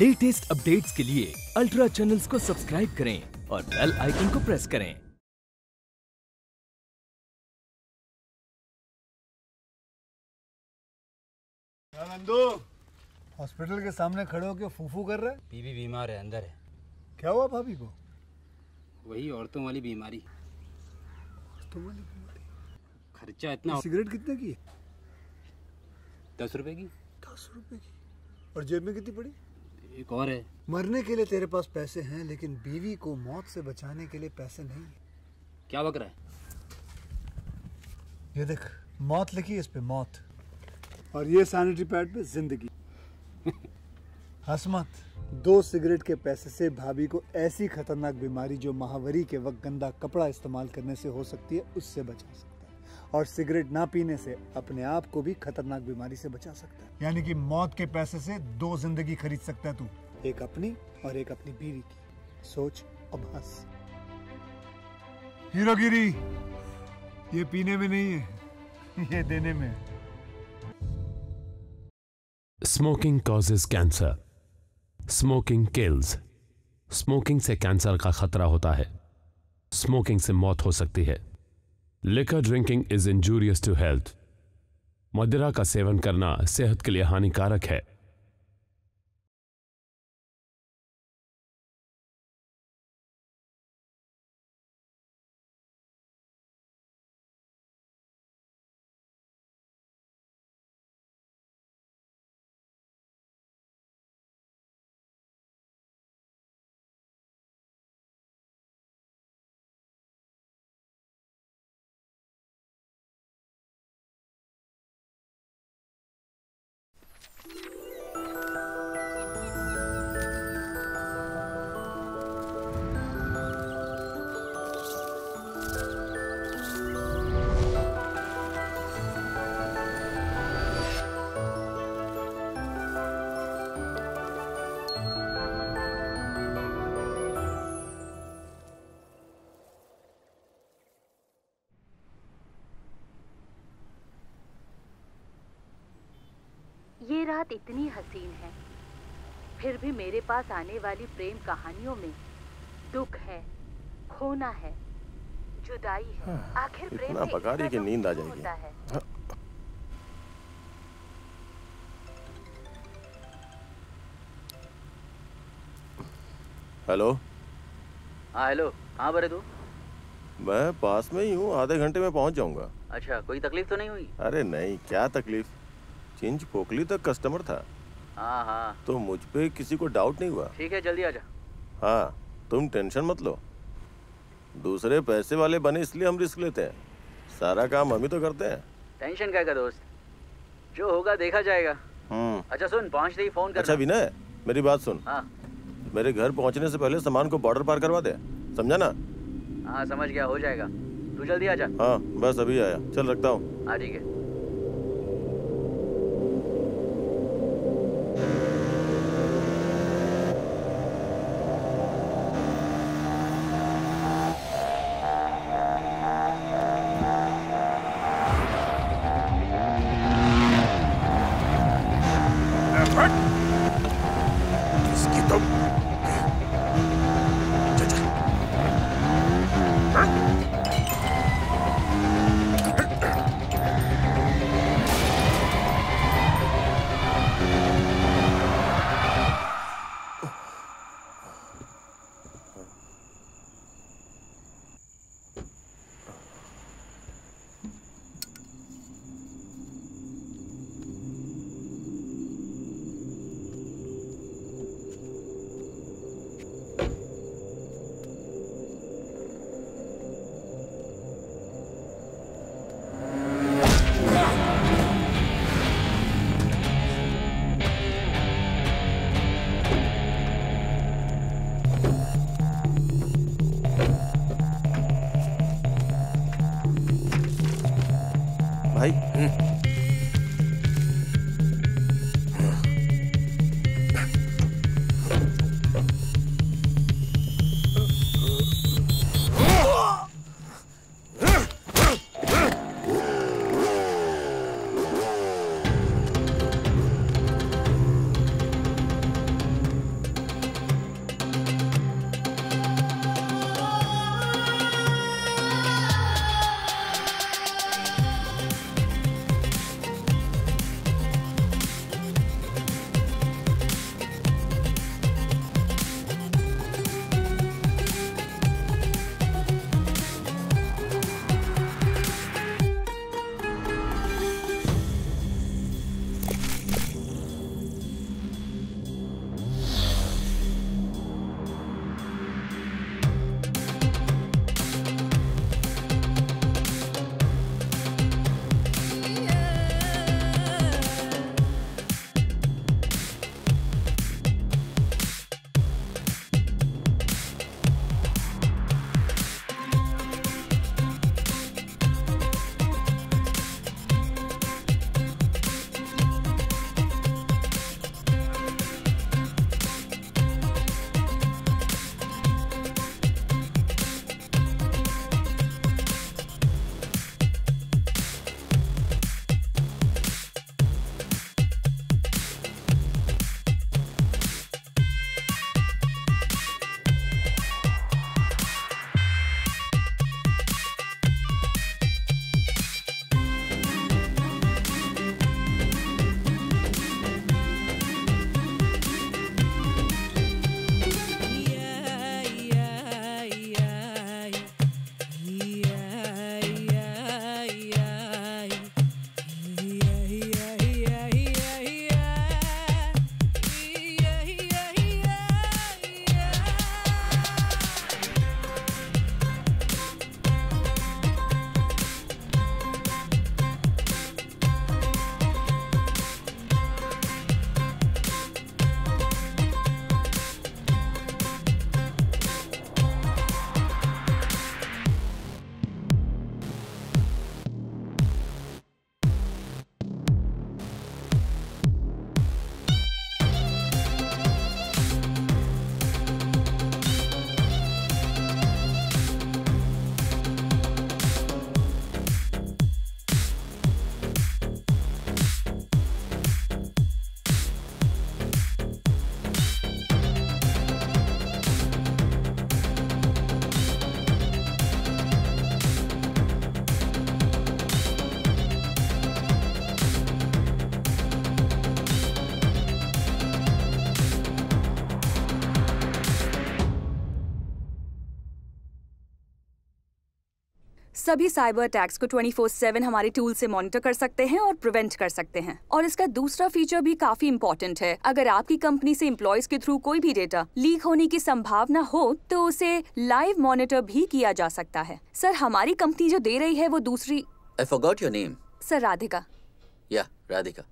Latest updates के लिए ultra channels को सब्सक्राइब करें और बेल आइकन को प्रेस करें। नंदू? हॉस्पिटल के सामने खड़े होकर फूफू कर रहे बीबी बीमार है अंदर है। क्या हुआ भाभी को? वही औरतों वाली बीमारी। तो बोली बीमारी। खर्चा इतना सिगरेट कितने की दस रुपए की। दस रुपए की। और जेब में कितनी पड़ी? एक और है। मरने के लिए तेरे पास पैसे हैं लेकिन बीवी को मौत से बचाने के लिए पैसे नहीं। क्या बक रहा है? ये देख मौत लिखी है इस पे मौत। और ये सैनिटरी पैड पे ज़िंदगी। हंस मत। दो सिगरेट के पैसे से भाभी को ऐसी खतरनाक बीमारी जो महावरी के वक्त गंदा कपड़ा इस्तेमाल करने से हो सकती है उससे बचा सकता है। और सिगरेट ना पीने से अपने आप को भी खतरनाक बीमारी से बचा सकता है। यानी कि मौत के पैसे से दो ज़िंदगी खरीद सकता है तू। एक अपनी और एक अपनी बीवी की। सोच अब हंस। हीरोगिरी ये पीने में नहीं है ये देने में। Smoking causes cancer smoking kills smoking से कैंसर का खतरा होता है। स्मोकिंग से मौत हो सकती है। Liquor drinking is injurious to health मदिरा का सेवन करना सेहत के लिए हानिकारक है। रात इतनी हसीन है। फिर भी मेरे पास आने वाली प्रेम कहानियों में दुख है खोना है जुदाई है। आखिर प्रेम इतना पका रही कि नींद आ जाएगी। होता है। हेलो? हाँ हेलो। कहाँ पर है तू? मैं पास में ही हूँ आधे घंटे में पहुँच जाऊँगा। अच्छा कोई तकलीफ़ तो नहीं हुई? अरे नहीं क्या तकलीफ़? चिंच पोकली तक कस्टमर था। हाँ हाँ। तो मुझ पे किसी को डाउट नहीं हुआ? ठीक है जल्दी आ जा। हाँ तुम टेंशन मत लो। दूसरे पैसे वाले बने इसलिए हम रिस्क लेते हैं। सारा काम हम ही तो करते हैं। टेंशन क्या का दोस्त? जो होगा देखा जाएगा। हम्म। अच्छा सुन पहुँचते ही फ़ोन कर अच्छा विनय मेरी बात सुन। हाँ। मेरे घर पहुँचने से पहले सामान को बॉर्डर पार करवा दे। समझा ना? हाँ समझ गया हो जाएगा। तू जल्दी आ जा। हाँ बस अभी आया। चल रखता हूँ। हाँ ठीक है। सभी साइबर अटैक्स को 24/7 हमारे टूल से मॉनिटर कर सकते हैं और प्रिवेंट कर सकते हैं और इसका दूसरा फीचर भी काफ़ी इम्पोर्टेंट है अगर आपकी कंपनी से एम्प्लॉयज़ के थ्रू कोई भी डेटा लीक होने की संभावना हो तो उसे लाइव मॉनिटर भी किया जा सकता है सर हमारी कंपनी जो दे रही है वो दूसरी I forgot your name. Sir Radhika Yeah, Radhika.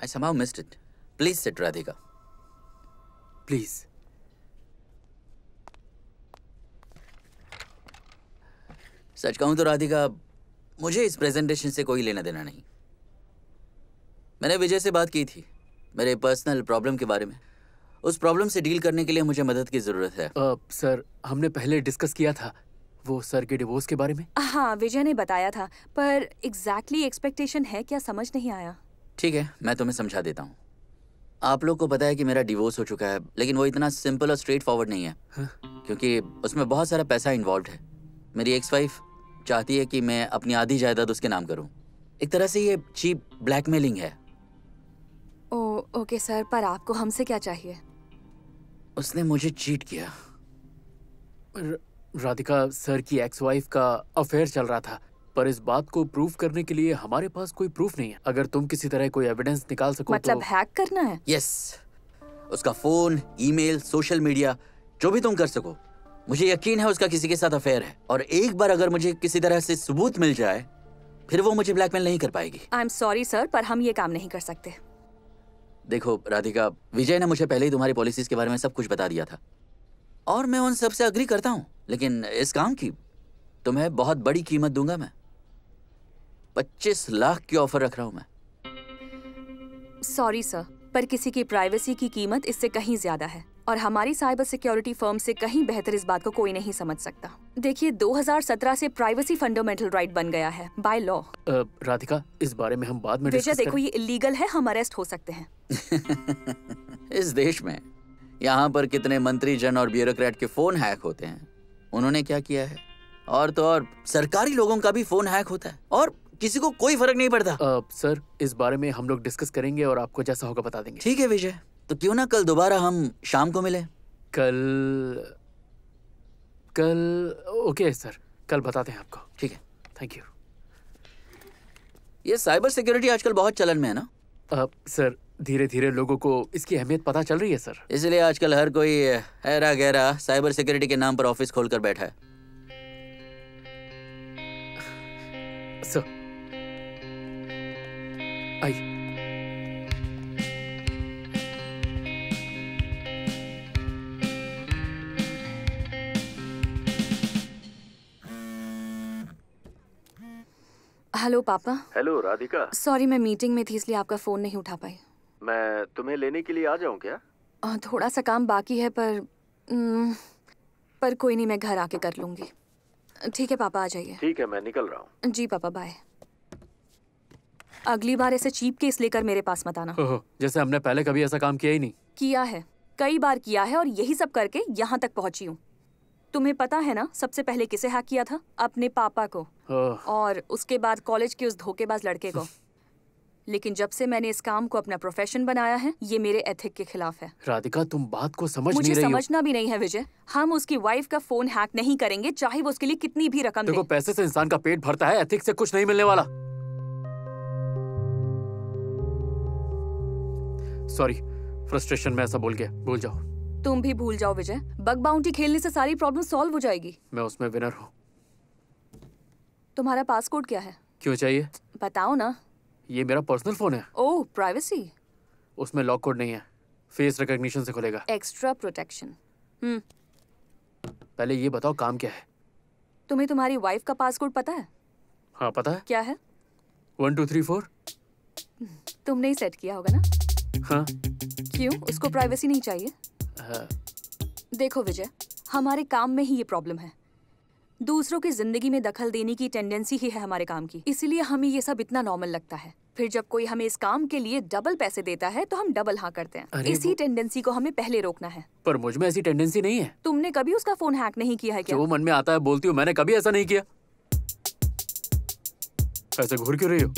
I somehow missed it. Please sit, Radhika. Please सच कहूँ तो राधिका मुझे इस प्रेजेंटेशन से कोई लेना देना नहीं। मैंने विजय से बात की थी मेरे पर्सनल प्रॉब्लम के बारे में। उस प्रॉब्लम से डील करने के लिए मुझे मदद की ज़रूरत है। अ, सर हमने पहले डिस्कस किया था वो सर के डिवोर्स के बारे में। हाँ विजय ने बताया था पर एग्जैक्टली exactly एक्सपेक्टेशन है क्या समझ नहीं आया? ठीक है मैं तुम्हें समझा देता हूँ। आप लोग को पता है कि मेरा डिवोर्स हो चुका है लेकिन वो इतना सिंपल और स्ट्रेट फॉरवर्ड नहीं है। हा? क्योंकि उसमें बहुत सारा पैसा इन्वॉल्व है। मेरी एक्स वाइफ चाहती है कि मैं अपनी आधी जायदाद उसके नाम करूँ। एक तरह से ये चीप ब्लैकमेलिंग है। ओ ओके सर पर आपको हमसे क्या चाहिए? उसने मुझे चीट किया। र- राधिका सर की एक्स वाइफ का अफेयर चल रहा था। पर इस बात को प्रूफ करने के लिए हमारे पास कोई प्रूफ नहीं है। अगर तुम किसी तरह कोई एविडेंस निकाल सको मतलब तो हैक करना है? यस उसका फ़ोन ईमेल सोशल मीडिया जो भी तुम कर सको। मुझे यकीन है उसका किसी के साथ अफेयर है। और एक बार अगर मुझे किसी तरह से सबूत मिल जाए फिर वो मुझे ब्लैकमेल नहीं कर पाएगी। आई एम सॉरी सर पर हम ये काम नहीं कर सकते। देखो राधिका विजय ने मुझे पहले ही तुम्हारी पॉलिसीज़ के बारे में सब कुछ बता दिया था। और मैं उन सबसे अग्री करता हूँ। लेकिन इस काम की तुम्हें बहुत बड़ी कीमत दूँगा मैं। पच्चीस लाख की ऑफ़र रख रहा हूँ मैं। सॉरी सर पर किसी की प्राइवेसी की कीमत इससे कहीं ज़्यादा है। और हमारी साइबर सिक्योरिटी फर्म से कहीं बेहतर इस बात को कोई नहीं समझ सकता। देखिए 2017 से प्राइवेसी फंडामेंटल राइट बन गया है बाय लॉ राधिका इस बारे में हम बाद में विजय डिस्कस देखो ये इलीगल है हम अरेस्ट हो सकते हैं। इस देश में यहाँ पर कितने मंत्री जन और ब्यूरोक्रेट के फ़ोन हैक होते हैं। उन्होंने क्या किया है? और तो और सरकारी लोगों का भी फ़ोन हैक होता है और किसी को कोई फ़र्क नहीं पड़ता। सर इस बारे में हम लोग डिस्कस करेंगे और आपको जैसा होगा बता देंगे। ठीक है विजय। तो क्यों ना कल दोबारा हम शाम को मिले? कल कल ओके सर। कल बताते हैं आपको। ठीक है। थैंक यू ये साइबर सिक्योरिटी आजकल बहुत चलन में है ना? अ, सर धीरे धीरे लोगों को इसकी अहमियत पता चल रही है सर। इसलिए आजकल हर कोई हैरा गहरा साइबर सिक्योरिटी के नाम पर ऑफ़िस खोलकर बैठा है। सर आइए। हेलो पापा हेलो राधिका सॉरी मैं मीटिंग में थी इसलिए आपका फ़ोन नहीं उठा पाई। मैं तुम्हें लेने के लिए आ जाऊँ क्या? थोड़ा सा काम बाकी है पर उम, पर कोई नहीं मैं घर आके कर लूँगी। ठीक है पापा आ जाइए। ठीक है मैं निकल रहा हूँ। जी पापा बाय अगली बार ऐसे चीप केस लेकर मेरे पास मत आना। ओहो, जैसे हमने पहले कभी ऐसा काम किया ही नहीं। किया है। कई बार किया है और यही सब करके यहाँ तक पहुँची हूँ। तुम्हें पता है ना सबसे पहले किसे हैक किया था? अपने पापा को। और उसके बाद कॉलेज के उस धोखेबाज लड़के को। लेकिन जब से मैंने इस काम को अपना प्रोफेशन बनाया है ये मेरे एथिक के खिलाफ है। राधिका तुम बात को समझ मुझे नहीं रही हो। समझना भी नहीं है विजय। हम उसकी वाइफ का फ़ोन हैक नहीं करेंगे चाहे वो उसके लिए कितनी भी रकम देखो पैसे से इंसान का पेट भरता है एथिक्स से कुछ नहीं मिलने वाला। सॉरी फ्रस्ट्रेशन में ऐसा बोल गया। भूल जाओ। तुम भी भूल जाओ विजय। बग बाउंटी खेलने से सारी प्रॉब्लम सॉल्व हो जाएगी। मैं उसमें विनर हूँ। तुम्हारा पासकोड क्या है? क्यों चाहिए? बताओ ना। ये मेरा पर्सनल फ़ोन है। ओह प्राइवेसी उसमें लॉक कोड नहीं है। फेस रिकॉग्निशन से खुलेगा। एक्स्ट्रा प्रोटेक्शन हम्म पहले ये बताओ काम क्या है? तुम्हें तुम्हारी वाइफ का पासकोड पता है? हाँ पता है। क्या है? वन टू थ्री फोर तुमने ही सेट किया होगा ना? हाँ। क्यों? उसको प्राइवेसी नहीं चाहिए। हाँ, देखो विजय हमारे काम में ही ये प्रॉब्लम है। दूसरों की ज़िंदगी में दखल देने की टेंडेंसी ही है हमारे काम की। इसीलिए हमें ये सब इतना नॉर्मल लगता है। फिर जब कोई हमें इस काम के लिए डबल पैसे देता है तो हम डबल हाँ करते हैं। इसी टेंडेंसी को हमें पहले रोकना है। पर मुझमें ऐसी टेंडेंसी नहीं है। तुमने कभी उसका फ़ोन हैक नहीं किया है क्या? जो मन में आता है बोलती हूँ मैंने कभी ऐसा नहीं किया। ऐसे घूर क्यों रही हो?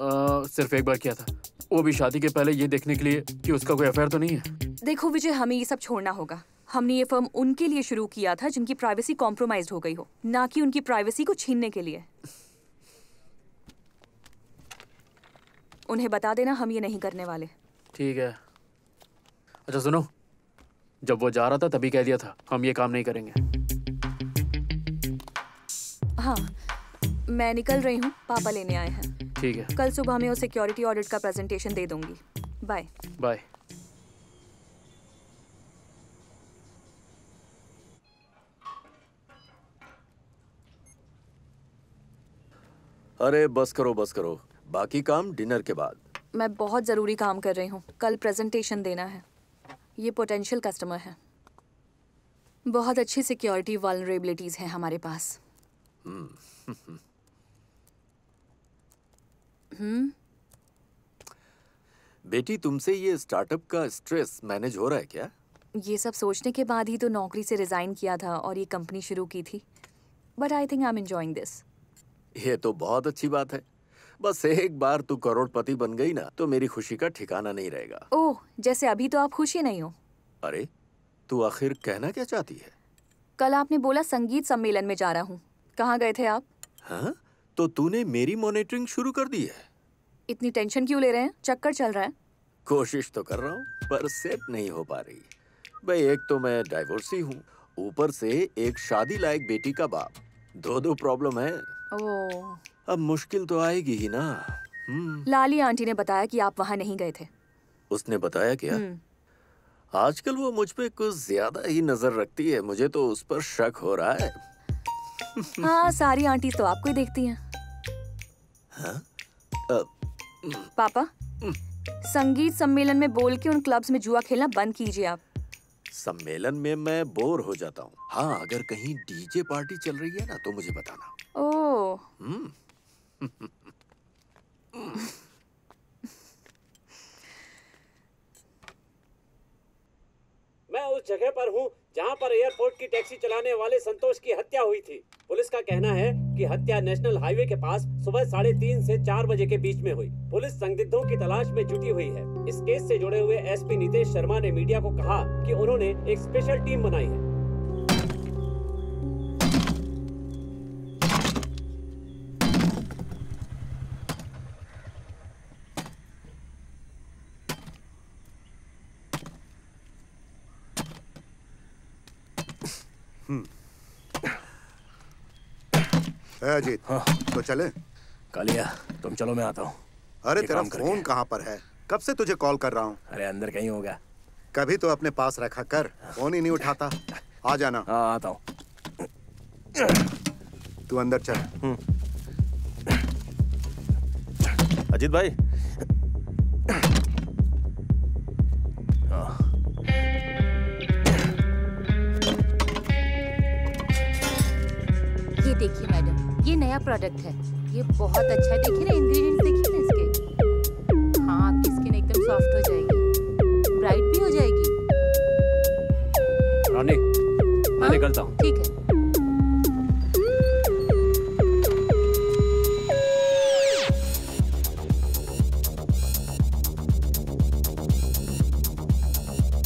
आ, सिर्फ़ एक बार किया था। वो भी शादी के पहले ये देखने के लिए कि उसका कोई अफेयर तो नहीं है? देखो विजय हमें ये सब छोड़ना होगा। हमने ये फर्म उनके लिए शुरू किया था जिनकी प्राइवेसी कॉम्प्रोमाइज हो गई हो ना कि उनकी प्राइवेसी को छीनने के लिए। उन्हें बता देना हम ये नहीं करने वाले। ठीक है। अच्छा सुनो। जब वो जा रहा था तभी कह दिया था हम ये काम नहीं करेंगे। हाँ मैं निकल रही हूँ पापा लेने आए हैं। ठीक है। कल सुबह मैं वो सिक्योरिटी ऑडिट का प्रेजेंटेशन दे दूँगी। बाय बाय अरे बस करो बस करो। बाकी काम डिनर के बाद। मैं बहुत ज़रूरी काम कर रही हूँ। कल प्रेजेंटेशन देना है। ये पोटेंशियल कस्टमर है। बहुत अच्छी सिक्योरिटी वालरेबिलिटीज़ हैं हमारे पास। हम्म। बेटी तुमसे ये स्टार्टअप का स्ट्रेस मैनेज हो रहा है क्या? ये सब सोचने के बाद ही तो नौकरी से रिज़ाइन किया था और ये कंपनी शुरू की थी। But I think I am enjoying this ये तो बहुत अच्छी बात है। बस एक बार तू करोड़पति बन गई ना तो मेरी खुशी का ठिकाना नहीं रहेगा। ओह जैसे अभी तो आप खुश ही नहीं हो। अरे तू आखिर कहना क्या चाहती है? कल आपने बोला संगीत सम्मेलन में जा रहा हूँ। कहाँ गए थे आप? हाँ? तो तूने मेरी मॉनिटरिंग शुरू कर दी है। इतनी टेंशन क्यों ले रहे हैं? चक्कर चल रहा है। कोशिश तो कर रहा हूँ पर सेट नहीं हो पा रही। भाई एक तो मैं डाइवोर्सी हूँ। ऊपर से एक शादी लायक बेटी का बाप। दो दो प्रॉब्लम है। ओह। अब मुश्किल तो आएगी ही ना। हम्म। लाली आंटी ने बताया कि आप वहाँ नहीं गए थे। उसने बताया क्या? हम्म, आजकल वो मुझ पे कुछ ज़्यादा ही नज़र रखती है। मुझे तो उस पर शक हो रहा है। हाँ सारी आंटी तो आपको ही देखती हैं? अ, पापा संगीत सम्मेलन में बोल के उन क्लब्स में जुआ खेलना बंद कीजिए आप। सम्मेलन में मैं बोर हो जाता हूँ। हाँ अगर कहीं डीजे पार्टी चल रही है ना तो मुझे बताना। ओह। हम्म। मैं उस जगह पर हूँ जहाँ पर एयरपोर्ट की टैक्सी चलाने वाले संतोष की हत्या हुई थी। पुलिस का कहना है कि हत्या नेशनल हाईवे के पास सुबह साढ़े तीन ऐसी चार बजे के बीच में हुई। पुलिस संदिग्धों की तलाश में जुटी हुई है। इस केस से जुड़े हुए एसपी नीतेश शर्मा ने मीडिया को कहा कि उन्होंने एक स्पेशल टीम बनाई है। है अजीत। हाँ। तो चले। कालिया तुम चलो मैं आता हूँ। अरे तेरा फ़ोन कहाँ पर है? कब से तुझे कॉल कर रहा हूँ? अरे अंदर कहीं होगा। कभी तो अपने पास रखा कर। फ़ोन ही नहीं उठाता। आ जाना। हाँ आता हूँ। तू अंदर चल। अजीत भाई नया प्रोडक्ट है। ये बहुत अच्छा है। देखिए ना इंग्रेडिएंट्स देखिए ना इसके। हाँ आपकी स्किन एकदम सॉफ्ट हो जाएगी। ब्राइट भी हो जाएगी। रानी मैं हाँ? निकलता हूँ। ठीक है।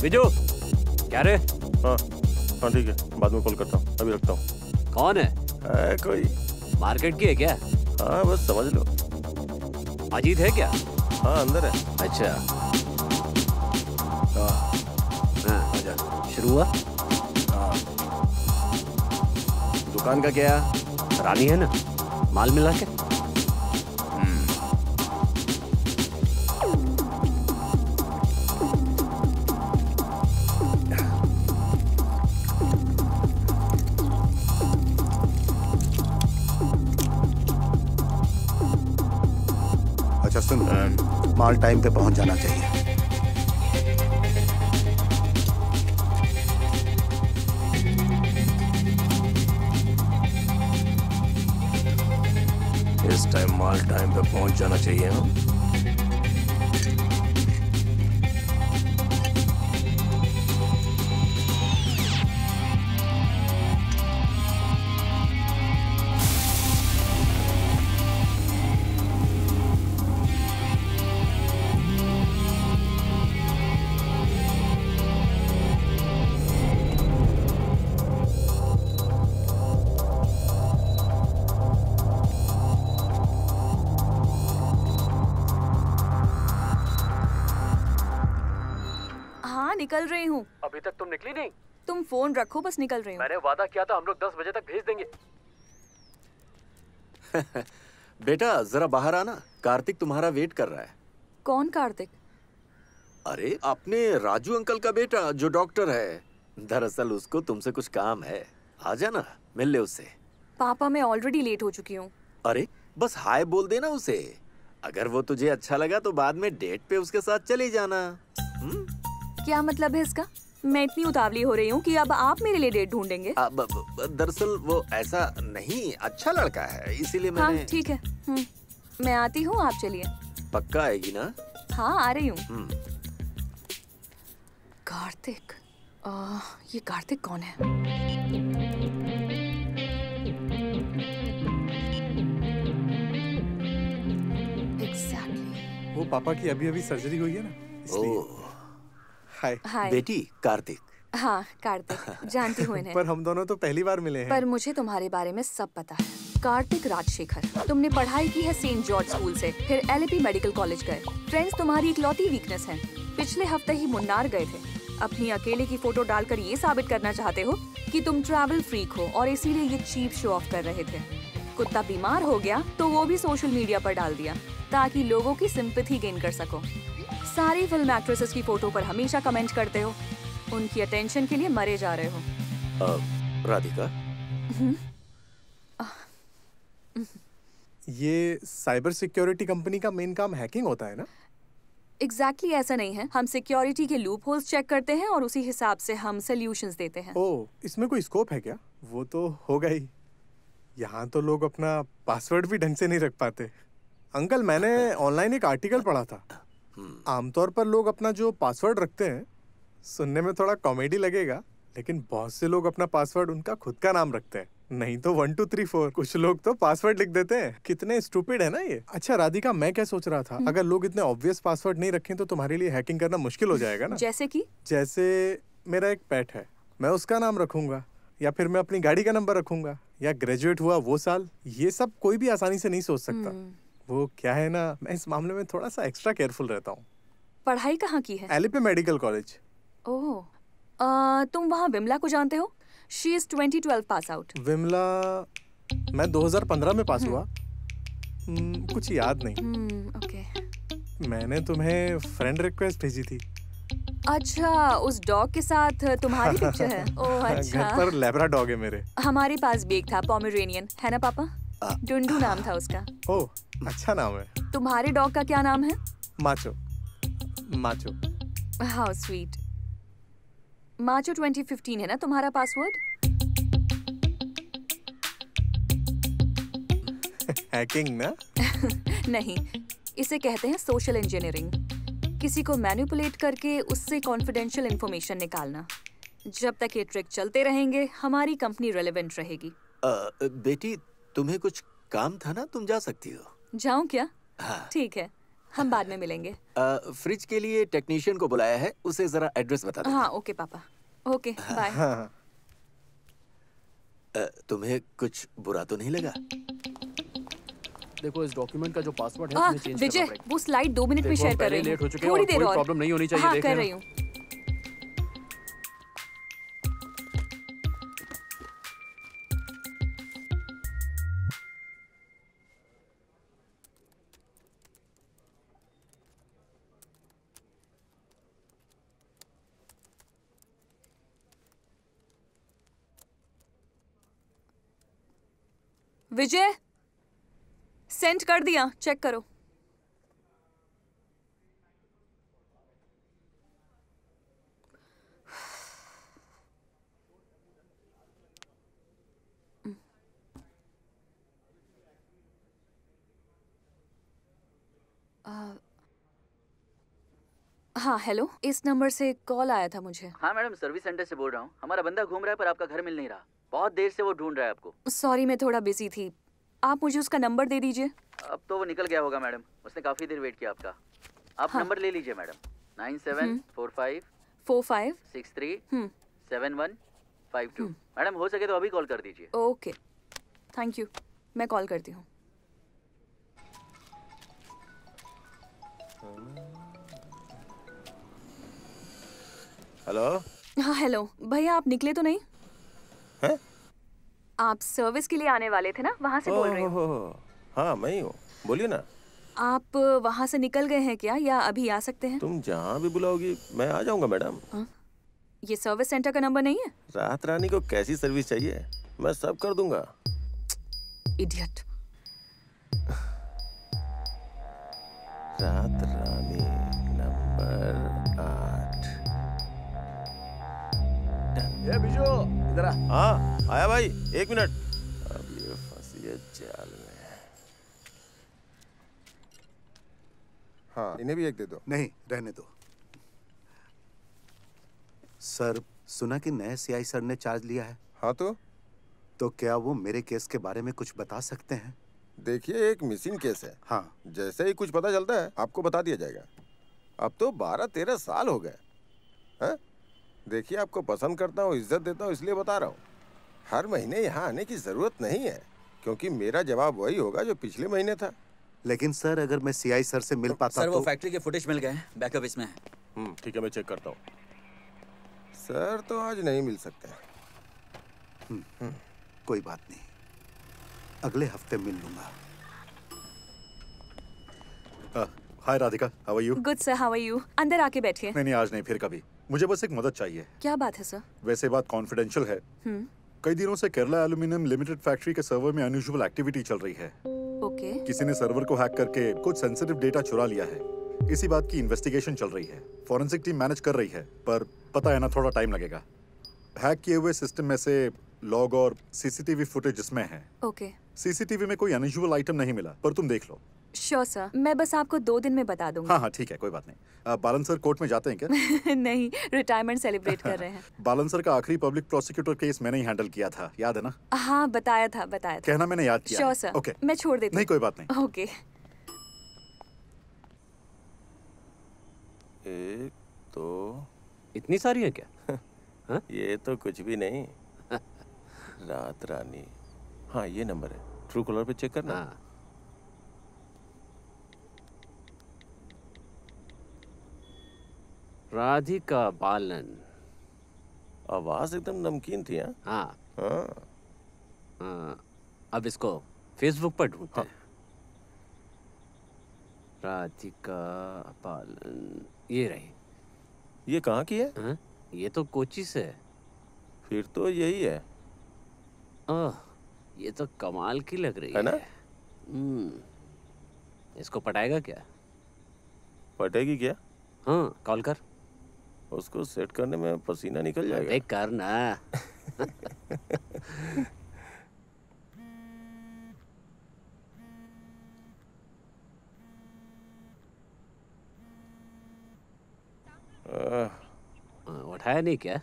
विजू क्या रे? हाँ हाँ ठीक है। बाद में कॉल करता हूँ। अभी रखता हूँ। कौन है? है कोई। मार्केट की है क्या? हाँ बस समझ लो। अजीत है क्या? हाँ अंदर है। अच्छा। हाँ। हाँ, शुरू हुआ? हाँ। दुकान का क्या? रानी है ना? माल मिला के माल टाइम पे पहुँच जाना चाहिए इस टाइम माल टाइम पे पहुँच जाना चाहिए हाँ? रखो बस निकल रही हूँ। मैंने वादा किया था हम लोग दस बजे तक भेज देंगे। बेटा जरा बाहर आना। कार्तिक तुम्हारा वेट कर रहा है। कौन कार्तिक? अरे अपने राजू अंकल का बेटा जो डॉक्टर है। दरअसल उसको तुमसे कुछ काम है। आ जाना मिल ले उससे पापा मैं ऑलरेडी लेट हो चुकी हूँ। अरे बस हाय बोल देना उसे। अगर वो तुझे अच्छा लगा तो बाद में डेट पे उसके साथ चली जाना। हुँ? क्या मतलब है इसका? मैं इतनी उतावली हो रही हूँ कि अब आप मेरे लिए डेट ढूंढेंगे। दरअसल वो ऐसा नहीं अच्छा लड़का है इसीलिए हाँ मैंने ठीक है। हम्म, मैं आती हूँ आप चलिए। पक्का आएगी ना? हाँ आ रही हूँ। हम्म, कार्तिक आ, ये कार्तिक कौन है? एग्जैक्टली वो पापा की अभी अभी सर्जरी हुई है ना इसलिए। हाय हाय। बेटी कार्तिक। हाँ कार्तिक जानती हूँ इन्हें। पर हम दोनों तो पहली बार मिले हैं। पर मुझे तुम्हारे बारे में सब पता है। कार्तिक राजशेखर तुमने पढ़ाई की है सेंट जॉर्ज स्कूल से फिर एलपी मेडिकल कॉलेज गए। फ्रेंड्स तुम्हारी इकलौती वीकनेस है। पिछले हफ़्ते ही मुन्नार गए थे। अपनी अकेले की फ़ोटो डालकर ये साबित करना चाहते हो कि तुम ट्रैवल फ्रीक हो और इसीलिए ये चीप शो ऑफ़ कर रहे थे। कुत्ता बीमार हो गया तो वो भी सोशल मीडिया पर डाल दिया ताकि लोगों की सिंपथी गेन कर सको। सारी फ़िल्म एक्ट्रेसेस की फ़ोटो पर हमेशा कमेंट करते हो। उनकी अटेंशन के लिए मरे जा रहे हो। राधिका? हम्म, ये साइबर सिक्योरिटी कंपनी का मेन काम हैकिंग होता है ना? एग्जैक्टली exactly ऐसा नहीं है। हम सिक्योरिटी के लूप होल्स चेक करते हैं और उसी हिसाब से हम सोल्यूशंस देते हैं। ओ इसमें कोई स्कोप है क्या? वो तो होगा ही। यहाँ तो लोग अपना पासवर्ड भी ढंग से नहीं रख पाते। अंकल मैंने ऑनलाइन एक आर्टिकल पढ़ा था। आमतौर पर लोग अपना जो पासवर्ड रखते हैं सुनने में थोड़ा कॉमेडी लगेगा लेकिन बहुत से लोग अपना पासवर्ड उनका खुद का नाम रखते हैं। नहीं तो वन टू थ्री फोर कुछ लोग तो पासवर्ड लिख देते हैं। कितने स्टूपिड है ना ये। अच्छा राधिका मैं क्या सोच रहा था? अगर लोग इतने ऑब्वियस पासवर्ड नहीं रखें तो तुम्हारे लिए हैकिंग करना मुश्किल हो जाएगा ना। जैसे कि? जैसे मेरा एक पेट है। मैं उसका नाम रखूँगा या फिर मैं अपनी गाड़ी का नंबर रखूँगा या ग्रेजुएट हुआ वो साल। ये सब कोई भी आसानी से नहीं सोच सकता। वो क्या है ना मैं इस मामले में थोड़ा सा एक्स्ट्रा केयरफुल रहता हूँ। पढ़ाई कहाँ की है? एलिपे मेडिकल कॉलेज ओह तुम वहाँ विमला को जानते हो? She is 2012 pass out Vimala मैं 2015 में पास हुआ। हम्म, कुछ याद नहीं। ओके। मैंने तुम्हें फ्रेंड रिक्वेस्ट भेजी थी। अच्छा उस डॉग के साथ तुम्हारी पिक्चर है। ओह घर अच्छा। पर लेब्रा डॉग है मेरे। हमारे पास भी एक था पॉमेरेनियन है ना पापा? डुंडू नाम था उसका। ओह अच्छा नाम है। तुम्हारे डॉग का क्या नाम है? Macho. Macho. How sweet. Macho 2015 है ना तुम्हारा पासवर्ड? हैकिंग ना? नहीं इसे कहते हैं सोशल इंजीनियरिंग किसी को मैनिपुलेट करके उससे कॉन्फिडेंशियल इंफॉर्मेशन निकालना। जब तक ये ट्रिक चलते रहेंगे हमारी कंपनी रेलेवेंट रहेगी। अ, बेटी तुम्हें कुछ काम था ना? तुम जा सकती हो। जाऊँ क्या? हाँ। ठीक है हम बाद में मिलेंगे। अ, फ्रिज के लिए टेक्नीशियन को बुलाया है उसे जरा एड्रेस बता दो। हाँ ओके पापा। ओके बाय अ, तुम्हें कुछ बुरा तो नहीं लगा? देखो इस डॉक्यूमेंट का जो पासवर्ड है हाँ, विजय वो स्लाइड दो मिनट में शेयर कर रही लेट हो। हूँ चुके थोड़ी देर और। प्रॉब्लम नहीं होनी चाहिए, हाँ देख कर रही हूँ। विजय सेंड कर दिया चेक करो। हाँ हेलो इस नंबर से कॉल आया था मुझे। हाँ मैडम सर्विस सेंटर से बोल रहा हूँ। हमारा बंदा घूम रहा है, पर आपका घर मिल नहीं रहा। बहुत देर से वो ढूंढ रहा है आपको। सॉरी मैं थोड़ा बिज़ी थी। आप मुझे उसका नंबर दे दीजिए। अब तो वो निकल गया होगा मैडम। उसने काफ़ी देर वेट किया आपका। आप हाँ। नंबर ले लीजिए मैडम। नाइन सेवन हम्म। Four five four five six three हम्म। Seven one five two. Madam हो सके तो अभी कॉल कर दीजिए। ओके थैंक यू मैं कॉल करती हूँ। हेलो हाँ हेलो भैया आप निकले तो नहीं? हैं? आप सर्विस के लिए आने वाले थे ना? वहाँ से ओ, बोल रहे हूँ। हाँ मैं ही हूँ। बोलिए ना। आप वहाँ से निकल गए हैं क्या या अभी आ सकते हैं? तुम जहाँ भी बुलाओगी मैं आ जाऊँगा मैडम। ये सर्विस सेंटर का नंबर नहीं है? रात रानी को कैसी सर्विस चाहिए? मैं सब कर दूँगा। इडियट रात रानी। ये बिजू इधर आ। हाँ आया भाई एक मिनट। अब ये फंसी है जाल में। हाँ इन्हें भी एक दे दो। नहीं रहने दो। सर सुना कि नए सीआई सर ने चार्ज लिया है? हाँ तो? तो क्या वो मेरे केस के बारे में कुछ बता सकते हैं? देखिए एक मिसिंग केस है। हाँ। जैसे ही कुछ पता चलता है आपको बता दिया जाएगा। अब तो बारह तेरह साल हो गए। हैं? देखिए आपको पसंद करता हूँ इज़्ज़त देता हूँ इसलिए बता रहा हूँ। हर महीने यहाँ आने की ज़रूरत नहीं है क्योंकि मेरा जवाब वही होगा जो पिछले महीने था। लेकिन सर अगर मैं सीआई सर से मिल पाता सर वो तो फैक्ट्री के फुटेज मिल गए हैं बैकअप इसमें है। हम्म ठीक है मैं चेक करता हूँ। सर तो आज नहीं मिल सकते। हम्म, कोई बात नहीं। अगले हफ़्ते मिल लूँगा। Hi Radhika how are you good sir how are you अंदर आके बैठिए। नहीं नहीं आज नहीं फिर कभी। मुझे बस एक मदद चाहिए। क्या बात है सर वैसे बात कॉन्फिडेंशियल है। हम्म। कई दिनों से केरला एल्यूमिनियम लिमिटेड फैक्ट्री के सर्वर में अनयूजुअल एक्टिविटी चल रही है। ओके। किसी ने सर्वर को हैक करके कुछ सेंसिटिव डेटा चुरा लिया है। इसी बात की इन्वेस्टिगेशन चल रही है। फॉरेंसिक टीम मैनेज कर रही है पर पता है ना थोड़ा टाइम लगेगा। हैक किए हुए सिस्टम में से लॉग और सीसीटीवी फुटेज इसमें है। ओके। सीसीटीवी में कोई अनयूजुअल आइटम नहीं मिला पर तुम देख लो। श्योर सर मैं बस आपको दो दिन में बता दूँगा। हाँ हाँ ठीक है कोई बात नहीं। बालन सर कोर्ट में जाते हैं क्या? नहीं रिटायरमेंट सेलिब्रेट कर रहे हैं। बालन सर का आखिरी पब्लिक प्रोसिक्यूटर केस मैंने ही हैंडल किया था याद है ना? हाँ बताया था बताया था। कहना मैंने याद किया श्योर। सर ओके मैं छोड़ देती नहीं कोई बात नहीं। ओके एक दो। इतनी सारी है क्या? हाँ? ये तो कुछ भी नहीं। रात रानी। हाँ ये नंबर है। ट्रू कॉलर पे चेक करना। हाँ। राधिका बालन। आवाज़ एकदम नमकीन थी हाँ? हाँ। हाँ। अब इसको फेसबुक पर ढूंढते हैं। राधिका बालन ये रही। ये कहाँ की है? हाँ? ये तो कोची से है। फिर तो यही है। ओह ये तो कमाल की लग रही है ना? हम्म इसको पटाएगा क्या? पटेगी क्या? हाँ कॉल कर। उसको सेट करने में पसीना निकल जाएगा। अरे कर ना उठाया नहीं क्या?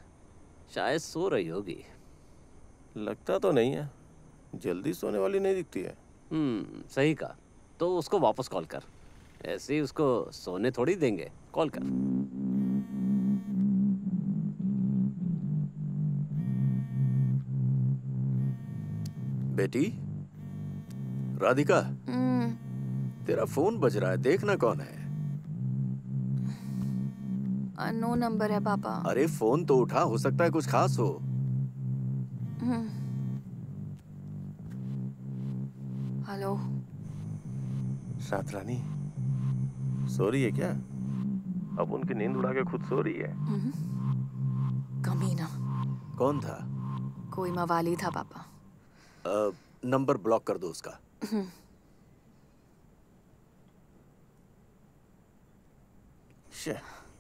शायद सो रही होगी। लगता तो नहीं है। जल्दी सोने वाली नहीं दिखती है। हम्म सही कहा। तो उसको वापस कॉल कर। ऐसे ही उसको सोने थोड़ी देंगे। कॉल कर। बेटी? राधिका हम्म, तेरा फ़ोन बज रहा है देखना कौन है? नो नंबर है पापा। अरे फ़ोन तो उठा हो सकता है कुछ खास हो। हम्म। हेलो। रात रानी सो रही है क्या? अब उनकी नींद उड़ा के खुद सो रही है। हम्म। कमीना। कौन था? कोई मवाली था पापा। नंबर ब्लॉक कर दो उसका। हम्म,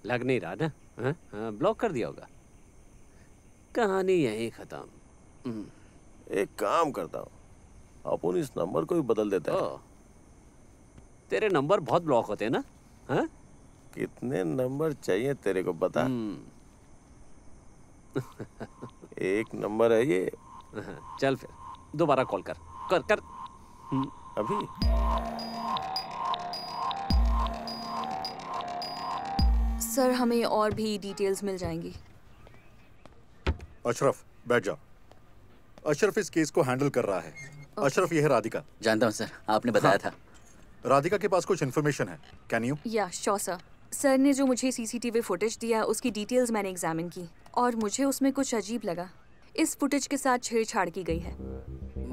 लग नहीं रहा ना? हाँ? हाँ, ब्लॉक कर दिया होगा। कहानी यही खत्म। हम्म, एक काम करता हूँ। अपन इस नंबर को भी बदल देते हैं। तेरे नंबर बहुत ब्लॉक होते हैं ना? हाँ? कितने नंबर चाहिए तेरे को बता। एक नंबर है ये। हाँ, चल फिर। दोबारा कॉल कर। कर कर। हम्म, अभी? सर हमें और भी डिटेल्स मिल जाएँगी। अशरफ बैठ जाओ। अशरफ इस केस को हैंडल कर रहा है। अशरफ यह है राधिका। जानता हूँ सर। आपने बताया हाँ। था। राधिका के पास कुछ इन्फॉर्मेशन है। Can you yeah sure sir sir ने जो मुझे सीसीटीवी फुटेज दिया उसकी डिटेल्स मैंने एग्जामिन की। और मुझे उसमें कुछ अजीब लगा। इस फुटेज के साथ छेड़छाड़ की गई है।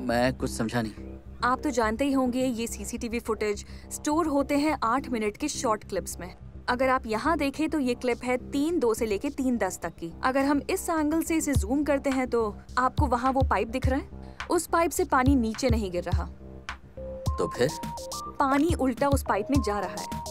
मैं कुछ समझा नहीं। आप तो जानते ही होंगे ये सीसीटीवी फुटेज स्टोर होते हैं आठ मिनट के शॉर्ट क्लिप्स में। अगर आप यहाँ देखें तो ये क्लिप है तीन दो से लेके तीन दस तक की। अगर हम इस एंगल से इसे जूम करते हैं तो आपको वहाँ वो पाइप दिख रहा है। उस पाइप से पानी नीचे नहीं गिर रहा। तो फिर? पानी उल्टा उस पाइप में जा रहा है।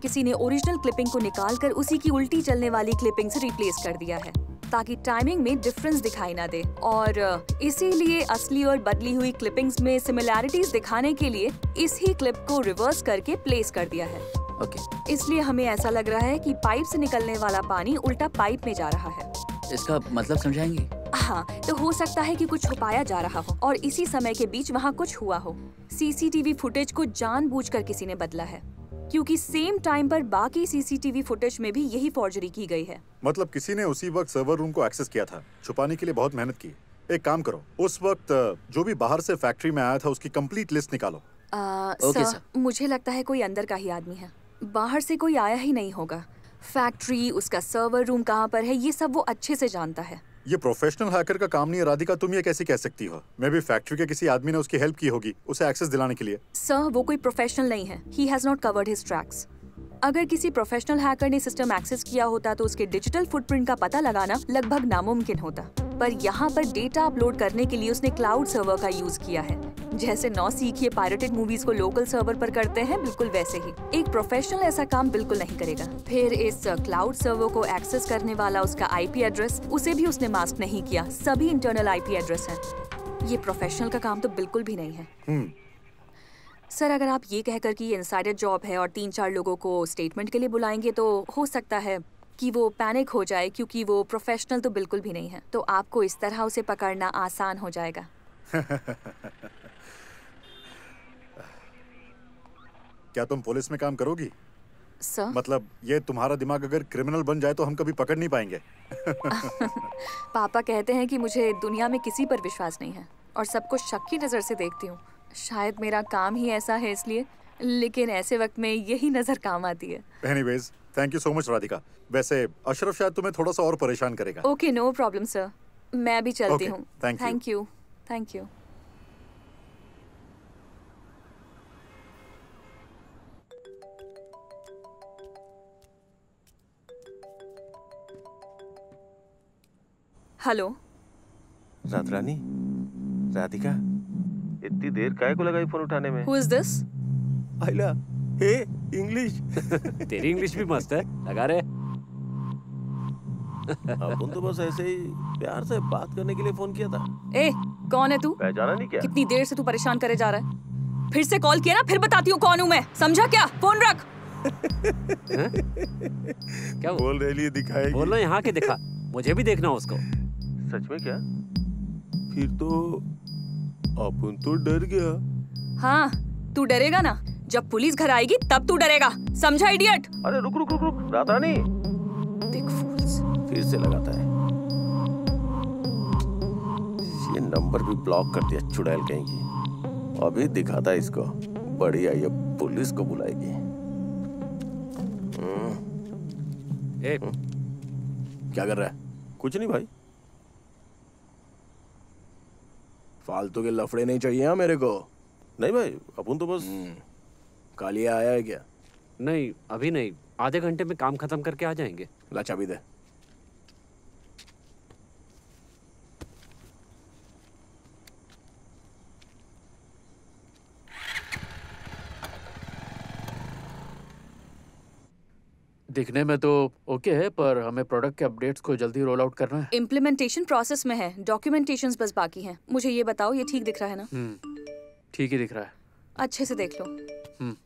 किसी ने ओरिजिनल क्लिपिंग को निकालकर उसी की उल्टी चलने वाली क्लिपिंग से रिप्लेस कर दिया है। ताकि टाइमिंग में डिफरेंस दिखाई ना दे। और इसीलिए असली और बदली हुई क्लिपिंग्स में सिमिलैरिटीज दिखाने के लिए इस ही क्लिप को रिवर्स करके प्लेस कर दिया है। Okay okay. इसलिए हमें ऐसा लग रहा है कि पाइप से निकलने वाला पानी उल्टा पाइप में जा रहा है। इसका मतलब समझाएँगे? हाँ तो हो सकता है कि कुछ छुपाया जा रहा हो और इसी समय के बीच वहाँ कुछ हुआ हो। सीसीटीवी फुटेज को जानबूझकर किसी ने बदला है। क्योंकि सेम टाइम पर बाकी सीसीटीवी फुटेज में भी यही फॉर्जरी की गई है। मतलब किसी ने उसी वक्त सर्वर रूम को एक्सेस किया था छुपाने के लिए बहुत मेहनत की। एक काम करो उस वक्त जो भी बाहर से फैक्ट्री में आया था उसकी कंप्लीट लिस्ट निकालो। आ, ओके, सर, मुझे लगता है कोई अंदर का ही आदमी है। बाहर से कोई आया ही नहीं होगा। फैक्ट्री उसका सर्वर रूम कहाँ पर है ये सब वो अच्छे से जानता है। ये प्रोफेशनल हैकर का काम नहीं है, राधिका, तुम ये कैसे कह सकती हो? मैं भी फैक्ट्री के किसी आदमी ने उसकी हेल्प की होगी, उसे एक्सेस दिलाने के लिए। सर वो कोई प्रोफेशनल नहीं है। He has not covered his tracks अगर किसी प्रोफेशनल हैकर ने सिस्टम एक्सेस किया होता तो उसके डिजिटल फुटप्रिंट का पता लगाना लगभग नामुमकिन होता। पर यहाँ पर डेटा अपलोड करने के लिए उसने क्लाउड सर्वर का यूज़ किया है। जैसे नौ सीखिए पायरेटेड मूवीज़ को लोकल सर्वर पर करते हैं, बिल्कुल वैसे ही। एक प्रोफेशनल ऐसा काम बिल्कुल नहीं करेगा। फिर इस क्लाउड सर्वर को एक्सेस करने वाला उसका आईपी एड्रेस उसे भी उसने मास्क नहीं किया। सभी इंटरनल आईपी एड्रेस है। ये प्रोफेशनल का काम तो बिल्कुल भी नहीं है। सर अगर आप ये कहकर कि ये इनसाइडर जॉब है और तीन चार लोगों को स्टेटमेंट के लिए बुलाएँगे तो हो सकता है कि वो पैनिक हो जाए क्योंकि वो प्रोफेशनल तो बिल्कुल भी नहीं है। तो आपको इस तरह उसे पकड़ना आसान हो जाएगा। क्या तुम पुलिस में काम करोगी? सर? मतलब ये तुम्हारा दिमाग अगर क्रिमिनल बन जाए तो हम कभी पकड़ नहीं पाएँगे। पापा कहते हैं कि मुझे दुनिया में किसी पर विश्वास नहीं है और सबको शक की नज़र से देखती हूँ। शायद मेरा काम ही ऐसा है इसलिए लेकिन ऐसे वक्त में यही नज़र काम आती है। Anyways thank you so much Radhika वैसे अशरफ शायद तुम्हें थोड़ा सा और परेशान करेगा। ओके नो प्रॉब्लम सर मैं भी चलती Okay, हूँ। Thank you thank you hello रात रानी राधिका इतनी देर काय को लगाई फ़ोन उठाने में? हु इज़ दिस आइला हे इंग्लिश तेरी इंग्लिश भी मस्त है लगा रे अपन तो बस ऐसे ही प्यार से बात करने के लिए फ़ोन किया था। ए कौन है तू? पहचाना नहीं क्या? कितनी देर से तू परेशान करे जा रहा है? फिर से कॉल किया ना फिर बताती हूँ कौन हूँ मैं। समझा क्या? फ़ोन रख। क्या बोल रही है दिखाएगी। बोलना यहाँ के दिखा। मुझे भी देखना उसको। सच में क्या? फिर तो अपन तो डर गया। हाँ तू डरेगा ना? जब पुलिस घर आएगी तब तू डरेगा। समझा इडियट अरे रुक रुक रुक रुक रात रानी फिर से लगाता है। ये नंबर भी ब्लॉक कर दिया चुड़ैल कहेंगी अभी दिखाता है इसको। बढ़िया अब पुलिस को बुलाएगी। हम्म। ए, क्या कर रहा है? कुछ नहीं भाई। फालतू के लफड़े नहीं चाहिए हाँ मेरे को। नहीं भाई अपन तो बस कालिया आया है क्या? नहीं अभी नहीं। आधे घंटे में काम खत्म करके आ जाएँगे। लाचा भी दे। दिखने में तो ओके है पर हमें प्रोडक्ट के अपडेट्स को जल्दी रोल आउट करना है। इम्प्लीमेंटेशन प्रोसेस में है। डॉक्यूमेंटेशन बस बाकी है। मुझे ये बताओ ये ठीक दिख रहा है ना? हम्म, ठीक ही दिख रहा है। अच्छे से देख लो।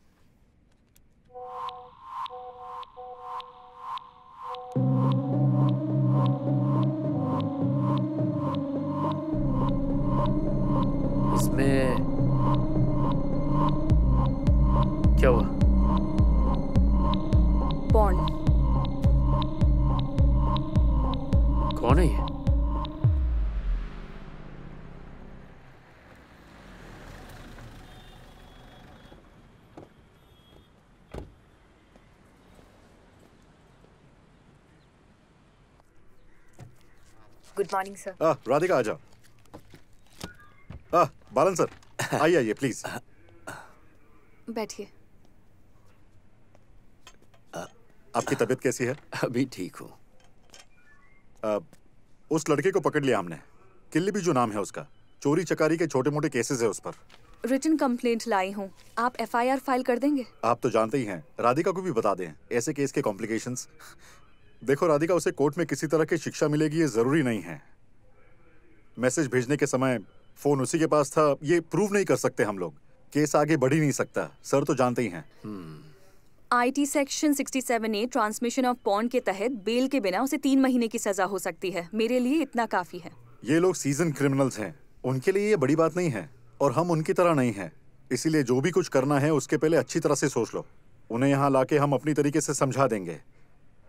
गुड मॉर्निंग सर आ, राधिका आ जाओ आ, बालन सर आइए आइए प्लीज़ बैठिए। आपकी तबीयत कैसी है? अभी ठीक हूँ। उस लड़के को पकड़ लिया हमने। किल्ली भी जो नाम है उसका। चोरी चकारी के छोटे मोटे केसेस है उस पर। रिटर्न कंप्लेंट लाई हूँ। आप एफआईआर फ़ाइल कर देंगे? आप तो जानते ही हैं। राधिका को भी बता दें। ऐसे केस के कॉम्प्लिकेशंस देखो राधिका उसे कोर्ट में किसी तरह की शिक्षा मिलेगी ये ज़रूरी नहीं है। मैसेज भेजने के समय फ़ोन उसी के पास था। ये प्रूव नहीं कर सकते हम लोग। केस आगे बढ़ ही नहीं सकता। सर तो जानते ही हैं। IT section 67 A transmission of porn के तहत बेल के बिना उसे तीन महीने की सजा हो सकती है। मेरे लिए इतना काफ़ी है। ये लोग सीज़न क्रिमिनल्स हैं। उनके लिए ये बड़ी बात नहीं है। और हम उनकी तरह नहीं हैं। इसीलिए जो भी कुछ करना है उसके पहले अच्छी तरह से सोच लो। उन्हें यहाँ लाके हम अपनी तरीके से समझा देंगे।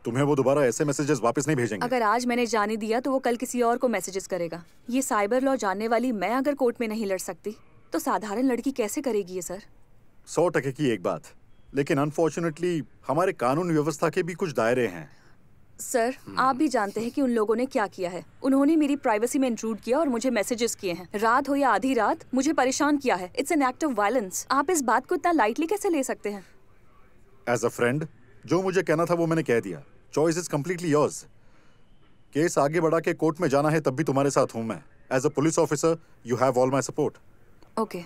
तुम्हें वो दोबारा ऐसे मैसेजेस वापस नहीं भेजेंगे। अगर आज मैंने जाने दिया तो वो कल किसी और को मैसेजेस करेगा। ये साइबर लॉ जानने वाली मैं अगर कोर्ट में नहीं लड़ सकती तो साधारण लड़की कैसे करेगी ये सर? सौ टके की एक बात। लेकिन अनफॉर्चुनेटली हमारे कानून व्यवस्था के भी कुछ दायरे हैं। सर आप भी जानते हैं कि उन लोगों ने क्या किया है। उन्होंने मेरी प्राइवेसी में इंट्रूड किया और मुझे मैसेजेस किए हैं। रात हो या आधी रात मुझे परेशान किया है। It's an act of violence आप इस बात को इतना लाइटली कैसे ले सकते हैं? एज अ फ्रेंड जो मुझे कहना था वो मैंने कह दिया। Choice is completely yours case आगे बढ़ा के कोर्ट में जाना है तब भी तुम्हारे साथ हूँ मैं. As a police officer you have all my support okay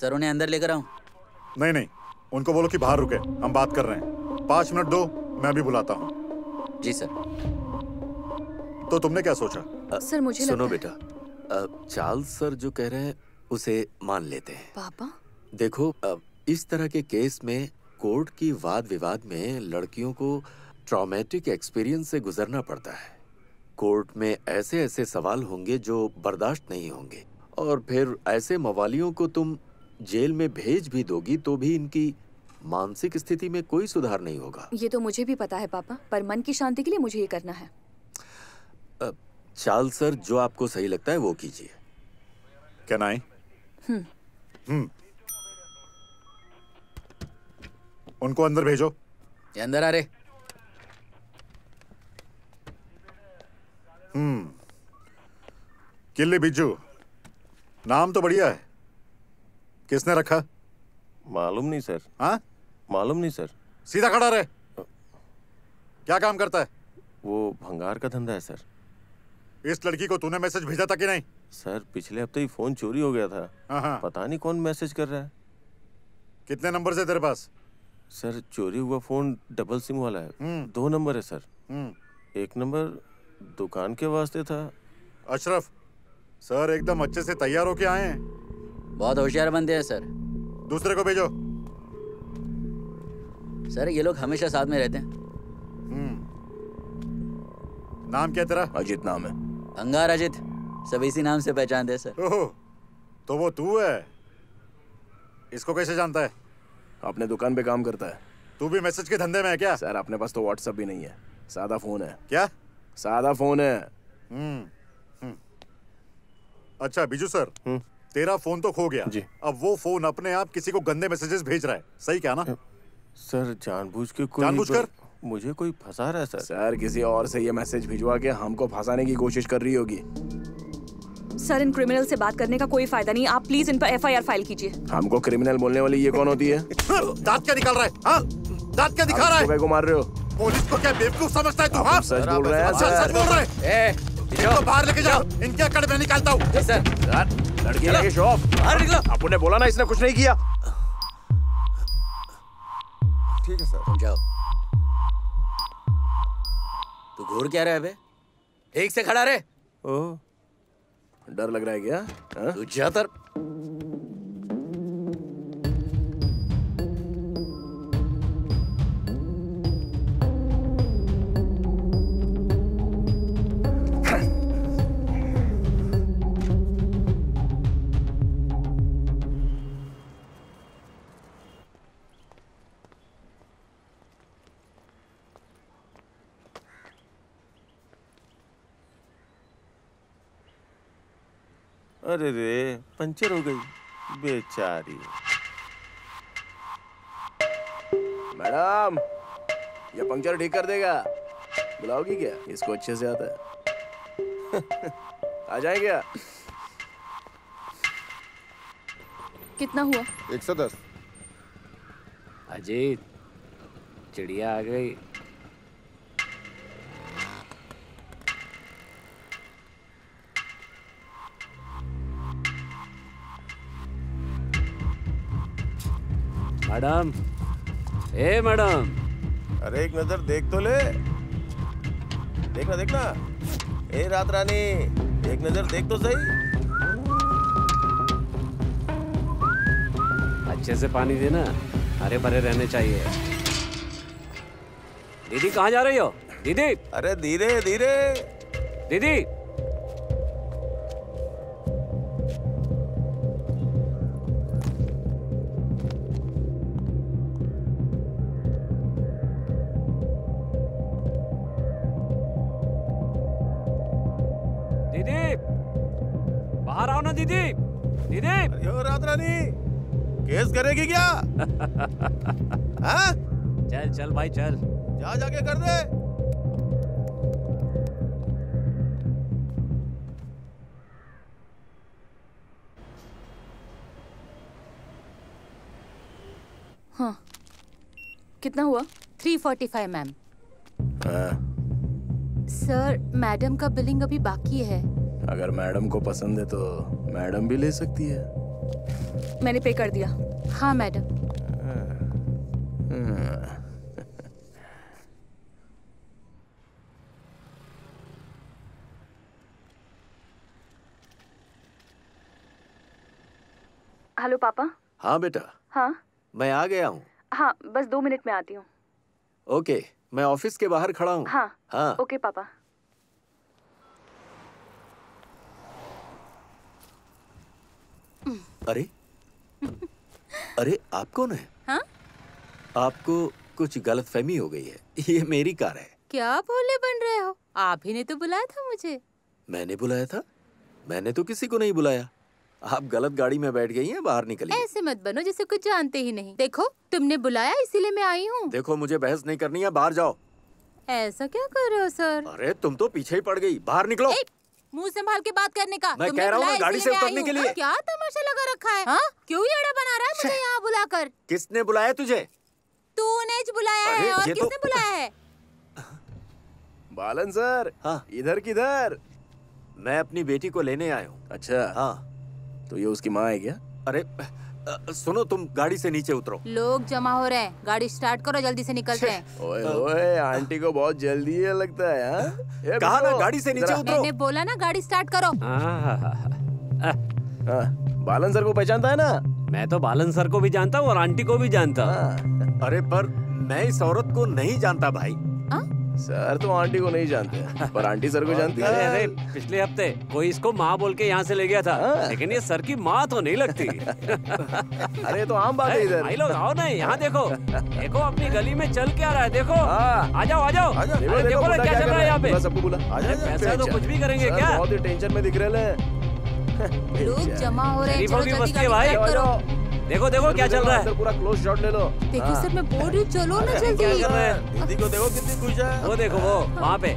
sir उन्हें अंदर लेकर आऊँ नहीं नहीं. उनको बोलो कि बाहर रुके. हम बात कर रहे हैं. पाँच मिनट दो मैं भी बुलाता हूँ. जी सर तो तुमने क्या सोचा? आ, सर मुझे सुनो लगता बेटा. चार्ल्स सर जो कह रहे हैं उसे मान लेते हैं. पापा? देखो अ, इस तरह के केस में कोर्ट की वाद विवाद में लड़कियों को ट्रॉमेटिक एक्सपीरियंस से गुजरना पड़ता है। कोर्ट में ऐसे ऐसे सवाल होंगे जो बर्दाश्त नहीं होंगे। और फिर ऐसे मवालियों को तुम जेल में भेज भी दोगी तो भी इनकी मानसिक स्थिति में कोई सुधार नहीं होगा। ये तो मुझे भी पता है पापा पर मन की शांति के लिए मुझे ये करना है। चाल सर जो आपको सही लगता है वो कीजिए। कैन आई हम्म। हम्म। उनको अंदर भेजो। ये अंदर आ रहे। हम्म। किल्ली बिज्जू नाम तो बढ़िया है। किसने रखा? मालूम नहीं सर। हाँ? मालूम नहीं सर। सीधा खड़ा रहे। क्या काम करता है? वो भंगार का धंधा है सर। इस लड़की को तूने मैसेज भेजा था कि नहीं? सर पिछले हफ़्ते ही फ़ोन चोरी हो गया था। हाँ हाँ। पता नहीं कौन मैसेज कर रहा है। कितने नंबर से तेरे पास? सर चोरी हुआ फ़ोन डबल सिम वाला है। हम्म। दो नंबर है सर। हम्म। एक नंबर दुकान के वास्ते था। अशरफ सर एकदम अच्छे से तैयार होके आए हैं। बहुत होशियार बंदे हैं सर। दूसरे को भेजो। सर ये लोग हमेशा साथ में रहते हैं। नाम क्या तेरा? अजित नाम है। अंगार अजित। सब इसी नाम से पहचानते हैं सर। ओह तो वो तू है। इसको कैसे जानता है? अपने दुकान पे काम करता है। तू भी मैसेज के धंधे में है क्या? सर अपने पास तो व्हाट्सएप भी नहीं है। सादा फ़ोन है। क्या? सादा फ़ोन है। हम्म हम्म। अच्छा बिजू सर तेरा फ़ोन तो खो गया। जी। अब वो फ़ोन अपने आप किसी को गंदे मैसेजेस भेज रहा है। सही क्या ना? सर जानबूझ के कोई जानबूझकर? मुझे कोई फंसा रहा है सर? सर किसी और से ये मैसेज भिजवा के हमको फंसाने की कोशिश कर रही होगी। सर इन क्रिमिनल से बात करने का कोई फ़ायदा नहीं। आप प्लीज़ इन पर एफआईआर फ़ाइल कीजिए। हमको क्रिमिनल बोलने वाली ये कौन होती है? दांत क्या निकाल रहा है? हाँ? दांत क्या दिखा रहा है? को मार रहे हो। पुलिस को क्या बेवकूफ़ समझता है तू हाँ? सच बोल रहे हैं। अच्छा सच बोल रहे हैं। इनको बाहर लेके जाओ। इनके अकड़ में निकालता हूँ। सर। लड़की लगे शो ऑफ़ बाहर निकलो। आपको ने बोला ना इसने कुछ नहीं किया। ठीक है सर। जाओ। तू घूर क्या रहा है बे ठीक से खड़ा रहे। ओह डर लग रहा है क्या हाँ? अरे रे पंचर हो गई। बेचारी। मैडम ये पंक्चर ठीक कर देगा। बुलाओगी क्या? इसको अच्छे से आता है। आ जाए क्या? कितना हुआ? एक सौ दस। अजीत चिड़िया आ गई। मैडम। ए मैडम। अरे एक नज़र देख तो ले। देखना देखना। ए रात रानी एक नज़र देख तो सही। अच्छे से पानी देना हरे भरे रहने चाहिए। दीदी कहाँ जा रही हो? दीदी। अरे धीरे धीरे। दीदी दीदी। दीदी। दीदी। रात रानी। केस करेगी क्या? हाँ? चल चल भाई चल। जा जाके कर दे। हाँ। कितना हुआ? थ्री फोर्टी फाइव मैम हाँ, सर मैडम का बिलिंग अभी बाकी है। अगर मैडम को पसंद है तो मैडम भी ले सकती है। मैंने पे कर दिया। हाँ मैडम। हेलो पापा। हाँ बेटा। हाँ। मैं आ गया हूँ। हाँ बस दो मिनट में आती हूँ। ओके मैं ऑफ़िस के बाहर खड़ा हूँ। हाँ। हाँ। ओके पापा। अरे? अरे आप कौन है? हाँ? आपको कुछ गलतफहमी हो गई है। ये मेरी कार है। क्या भोले बन रहे हो? आप ही ने तो बुलाया था मुझे। मैंने बुलाया था? मैंने तो किसी को नहीं बुलाया। आप गलत गाड़ी में बैठ गई हैं बाहर निकलिए ऐसे मत बनो जैसे कुछ जानते ही नहीं। देखो तुमने बुलाया इसीलिए मैं आई हूँ। देखो मुझे बहस नहीं करनी है बाहर जाओ। ऐसा क्या कर रहे हो सर? अरे तुम तो पीछे ही पड़ गई। बाहर निकलो। ए, मुँह संभाल के बात करने का। मैं कह रहा हूँ गाड़ी से उतरने के लिए। क्या तमाशा लगा रखा है? हाँ? क्यों येड़ा बना रहा है मुझे यहाँ बुलाकर? किसने बुलाया तुझे? तूने बुलाया है और तो- किसने बुलाया है? बालन सर हाँ। इधर किधर मैं अपनी बेटी को लेने आया हूँ। अच्छा। हाँ। तो ये उसकी माँ है क्या? अरे सुनो तुम गाड़ी से नीचे उतरो। लोग जमा हो रहे हैं। गाड़ी स्टार्ट करो जल्दी से निकलते हैं ओए ओए आंटी को बहुत जल्दी है लगता है हाँ? ये कहा ना गाड़ी से नीचे उतरो। मैंने बोला ना गाड़ी स्टार्ट करो। हाँ, बालन सर को पहचानता है ना? मैं तो बालन सर को भी जानता हूँ और आंटी को भी जानता हूँ। अरे पर मैं इस औरत को नहीं जानता भाई। सर तो आंटी को नहीं जानते। पर आंटी सर को जानती है। अरे पिछले हफ़्ते कोई इसको माँ बोल के यहाँ से ले गया था आ? लेकिन ये सर की माँ तो नहीं लगती। अरे तो आम बात है इधर। भाई लोग आओ ना यहाँ देखो। देखो अपनी गली में चल क्या रहा है देखो। आ जाओ आ जाओ। देखो, ना क्या चल रहा है यहाँ पे। सबको बोला। पैसा तो कुछ भी करेंगे क्या? बहुत ही टेंशन में दिख रहे हैं। लोग जमा हो रहे हैं है भाई। देखो देखो क्या चल रहा है। पूरा क्लोज शॉट ले लो। देखो सर मैं बोल रही चलो ना जल्दी। क्या कर रहे हैं? दीदी को देखो कितनी खुश है। वो देखो वो वहाँ पे।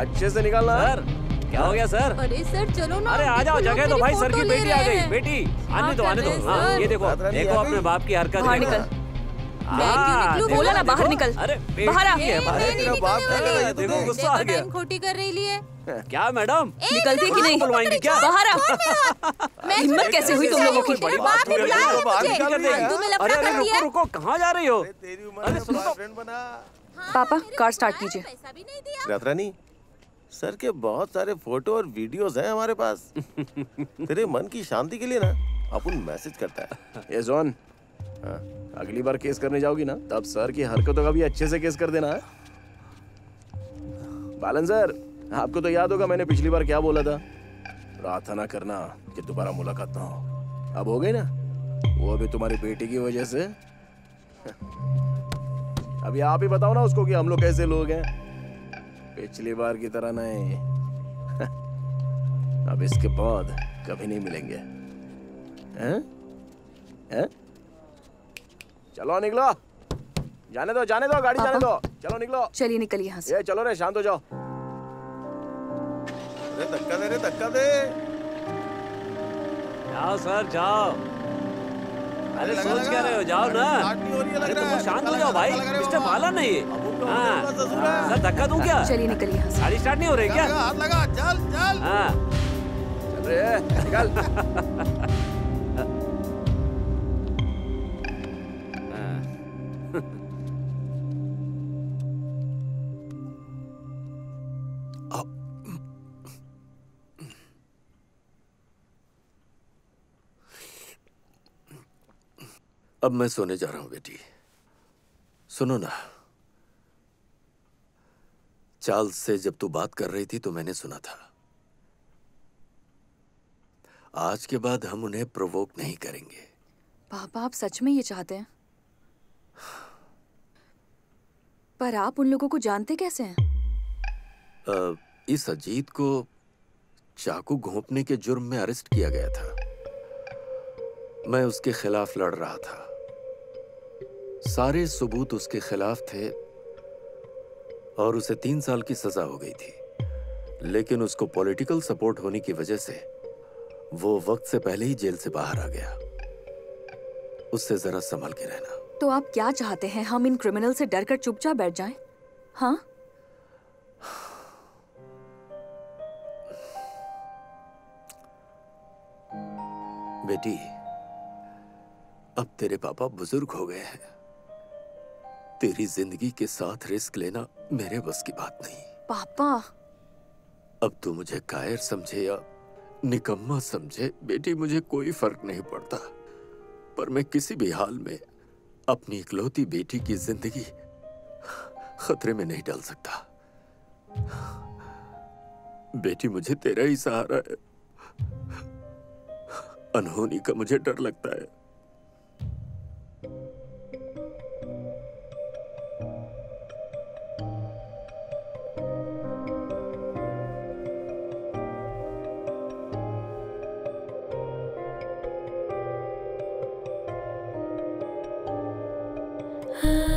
अच्छे से निकालना सर क्या हो गया सर? अरे सर चलो ना। अरे आ जाओ जगह तो भाई सर की बेटी आ गई। बेटी आने हाँ, दो आने दो। हाँ ये देखो देखो अपने बाप की हरकत। निकल। हाँ, बोला ना बाहर निकल। अरे बाहर आ। है, देखो गुस्सा आ गया। खोटी कर रही लिए क्या मैडम? निकलती कि नहीं? बुलवाएँगी क्या? बाहर आ। हिम्मत कैसे हुई तुम लोगों की बाप ने बुलाया है मुझे निकल रही है। फालतू में अरे लफड़ा अरे कर दिया। रुको रुको कहाँ जा रही हो? अरे सुनो। बॉयफ्रेंड बना। पापा कार स्टार्ट कीजिए। पैसा नहीं दिया। रात रानी सर के बहुत सारे फ़ोटो और वीडियोस हैं हमारे पास। तेरे मन की शांति के लिए ना अपन मैसेज करता है। ये जॉन हाँ, अगली बार केस करने जाओगी ना तब सर की हरकतों का भी अच्छे से केस कर देना है? बालन सर आपको तो याद होगा मैंने पिछली बार क्या बोला था? प्रार्थना करना कि दोबारा मुलाकात ना हो। अब हो गई ना? वो भी तुम्हारी बेटी की वजह से। अभी आप ही बताओ ना उसको कि हम लोग कैसे लोग हैं। पिछली बार की तरह नहीं। अब इसके बाद कभी नहीं मिलेंगे। हैं? हैं? चलो निकलो। जाने दो जाने दो गाड़ी जाने दो। चलो निकलो। चलिए निकलिए यहाँ से। ये चलो रे शांत हो जाओ। अरे धक्का दे रे धक्का दे। जाओ सर जाओ। अरे सोच क्या रहे हो? जाओ ना। हो है, अरे तुम शांत हो जाओ भाई। मिस्टर माला भाला नहीं है। होगा, हाँ। सर धक्का दूँ क्या? चलिए निकलिए यहाँ से। गाड़ी स्टार्ट नहीं हो रही क्या? हाथ लगा चल चल। हाँ। चल रे निकल। अब मैं सोने जा रहा हूँ बेटी। सुनो ना। चार्ल्स से जब तू बात कर रही थी तो मैंने सुना था। आज के बाद हम उन्हें प्रोवोक नहीं करेंगे। पापा आप सच में ये चाहते हैं? पर आप उन लोगों को जानते कैसे हैं? अ, इस अजीत को चाकू घोंपने के जुर्म में अरेस्ट किया गया था। मैं उसके खिलाफ लड़ रहा था। सारे सबूत उसके खिलाफ थे और उसे तीन साल की सजा हो गई थी। लेकिन उसको पॉलिटिकल सपोर्ट होने की वजह से वो वक्त से पहले ही जेल से बाहर आ गया। उससे जरा संभल के रहना। तो आप क्या चाहते हैं हम इन क्रिमिनल से डरकर चुपचाप बैठ जाएँ? हाँ? बेटी अब तेरे पापा बुज़ुर्ग हो गए हैं। तेरी ज़िंदगी के साथ रिस्क लेना मेरे बस की बात नहीं। पापा। अब तू मुझे कायर समझे या निकम्मा समझे बेटी मुझे कोई फ़र्क नहीं पड़ता। पर मैं किसी भी हाल में अपनी इकलौती बेटी की ज़िंदगी खतरे में नहीं डाल सकता। बेटी मुझे तेरा ही सहारा है। अनहोनी का मुझे डर लगता है।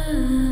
चलो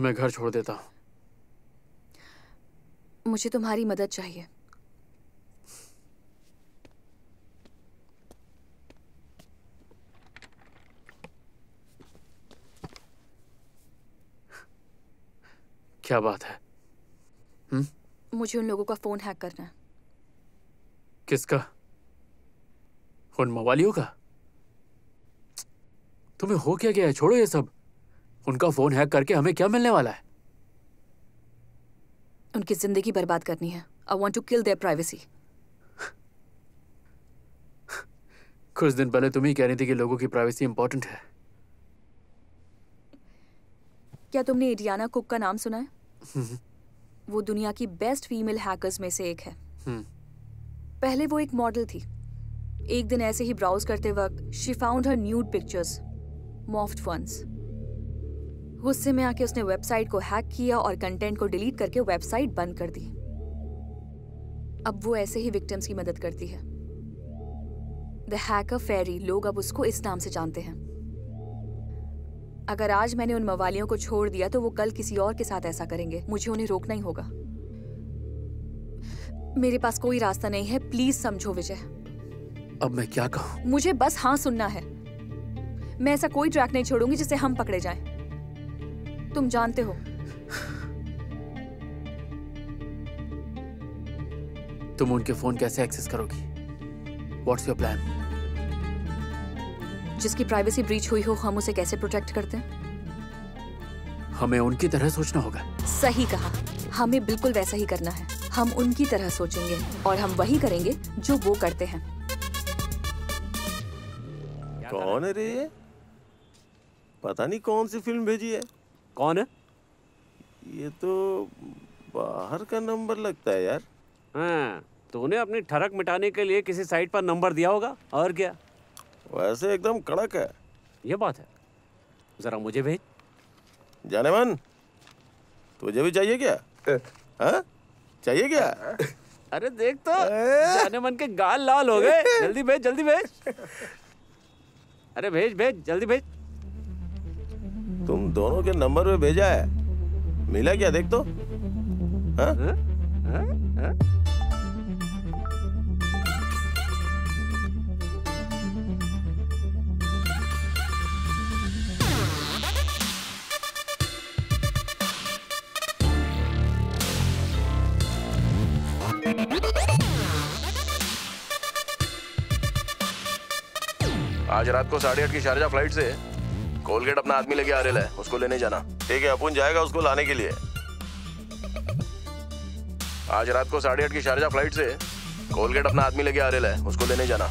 तुम्हें घर छोड़ देता। हूँ मुझे तुम्हारी मदद चाहिए। क्या बात है? हुँ? मुझे उन लोगों का फ़ोन हैक करना है। किसका? उन मवालियों का? तुम्हें हो क्या गया है? छोड़ो ये सब। उनका फ़ोन हैक करके हमें क्या मिलने वाला है? उनकी ज़िंदगी बर्बाद करनी है। I want to kill their privacy कुछ दिन पहले तुम ही कह रही थी कि लोगों की प्राइवेसी इंपॉर्टेंट है। क्या तुमने एडियाना कुक का नाम सुना है? वो दुनिया की बेस्ट फीमेल हैकर्स में से एक है। हम्म। पहले वो एक मॉडल थी। एक दिन ऐसे ही ब्राउज करते वक्त she found her nude pictures morphed funds गुस्से में आके उसने वेबसाइट को हैक किया और कंटेंट को डिलीट करके वेबसाइट बंद कर दी। अब वो ऐसे ही विक्टिम्स की मदद करती है। द हैकर फेरी लोग अब उसको इस नाम से जानते हैं। अगर आज मैंने उन मवालियों को छोड़ दिया तो वो कल किसी और के साथ ऐसा करेंगे। मुझे उन्हें रोकना ही होगा। मेरे पास कोई रास्ता नहीं है। प्लीज़ समझो विजय। अब मैं क्या कहूँ? मुझे बस हाँ सुनना है। मैं ऐसा कोई ट्रैक नहीं छोड़ूँगी जिससे हम पकड़े जाएँ। तुम जानते हो। तुम उनके फ़ोन कैसे एक्सेस करोगी? व्हाट्स योर प्लान जिसकी प्राइवेसी ब्रीच हुई हो हम उसे कैसे प्रोटेक्ट करते हैं? हमें उनकी तरह सोचना होगा। सही कहा। हमें बिल्कुल वैसा ही करना है। हम उनकी तरह सोचेंगे और हम वही करेंगे जो वो करते हैं। कौन है रे पता नहीं कौन सी फ़िल्म भेजी है। कौन है? ये तो बाहर का नंबर लगता है यार। हाँ तूने अपनी ठरक मिटाने के लिए किसी साइट पर नंबर दिया होगा और क्या? वैसे एकदम कड़क है। ये बात है। जरा मुझे भेज। जाने मन तुझे भी चाहिए क्या? हाँ? चाहिए क्या? अरे देख तो जाने मन के गाल लाल हो गए। जल्दी भेज जल्दी भेज। अरे भेज भेज जल्दी भेज। दोनों के नंबर पे भेजा है। मिला क्या देख तो? हाँ? आज रात को साढ़े आठ की शारजा फ़्लाइट से कोलगेट अपना आदमी लेके आ रहा है उसको लेने जाना। ठीक है अपुन जाएगा उसको लाने के लिए। आज रात को साढ़े आठ की शारजा फ़्लाइट से कोलगेट अपना आदमी लेके आ रहा है उसको लेने जाना।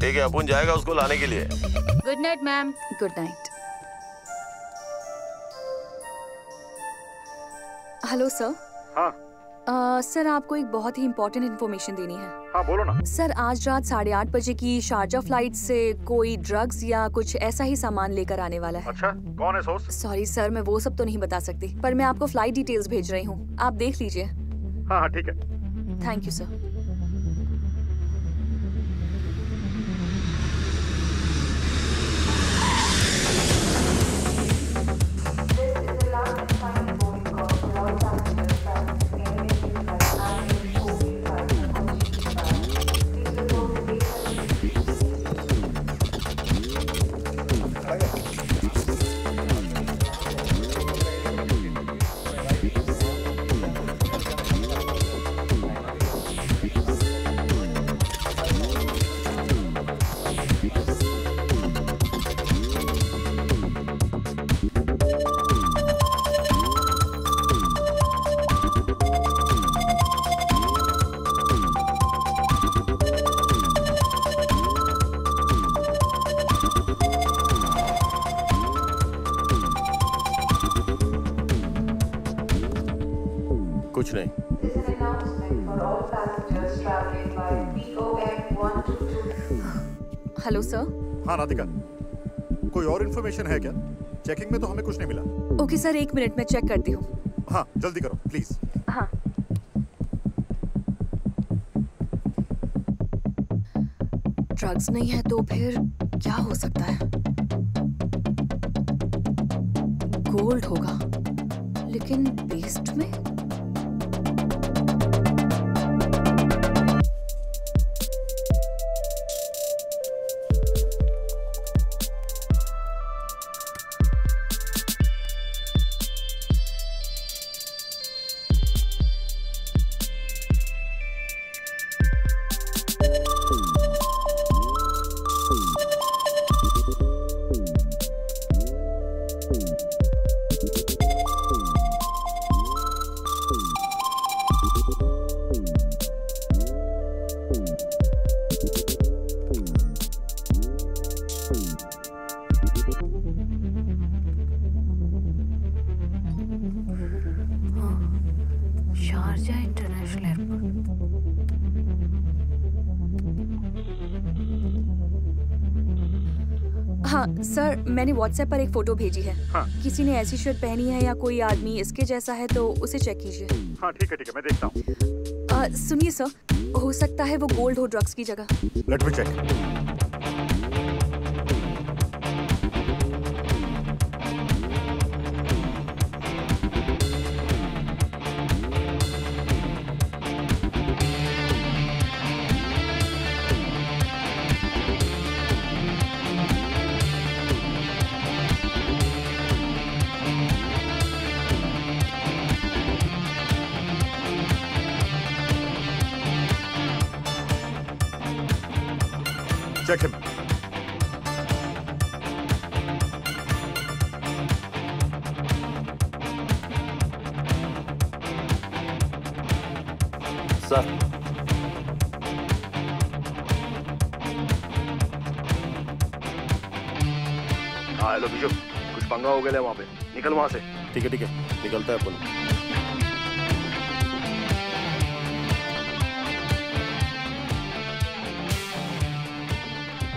ठीक है अपुन जाएगा उसको लाने के लिए। Good night ma'am good night hello sir हाँ। सर आपको एक बहुत ही इम्पोर्टेंट इन्फॉर्मेशन देनी है। हाँ बोलो ना। सर आज रात साढ़े आठ बजे की शारजा फ़्लाइट से कोई ड्रग्स या कुछ ऐसा ही सामान लेकर आने वाला है। अच्छा कौन है सोर्स सॉरी सर मैं वो सब तो नहीं बता सकती पर मैं आपको फ़्लाइट डिटेल्स भेज रही हूँ। आप देख लीजिए। हाँ हाँ ठीक है। Thank you sir hello sir. हाँ राधिका। कोई और इन्फॉर्मेशन है क्या? चेकिंग में तो हमें कुछ नहीं मिला। ओके सर एक मिनट में चेक करती हूँ। हाँ जल्दी करो प्लीज़ हाँ। ड्रग्स नहीं है तो फिर क्या हो सकता है? गोल्ड होगा लेकिन पेस्ट में? मैंने व्हाट्सएप पर एक फ़ोटो भेजी है। हाँ। किसी ने ऐसी शर्ट पहनी है या कोई आदमी इसके जैसा है तो उसे चेक कीजिए। हाँ ठीक है ठीक है मैं देखता हूँ। सुनिए सर हो सकता है वो गोल्ड हो ड्रग्स की जगह। लेट मी चेक पंगा हो गया वहाँ वहाँ पे। निकल वहाँ से। ठीक है ठीक है। निकलता है अपन।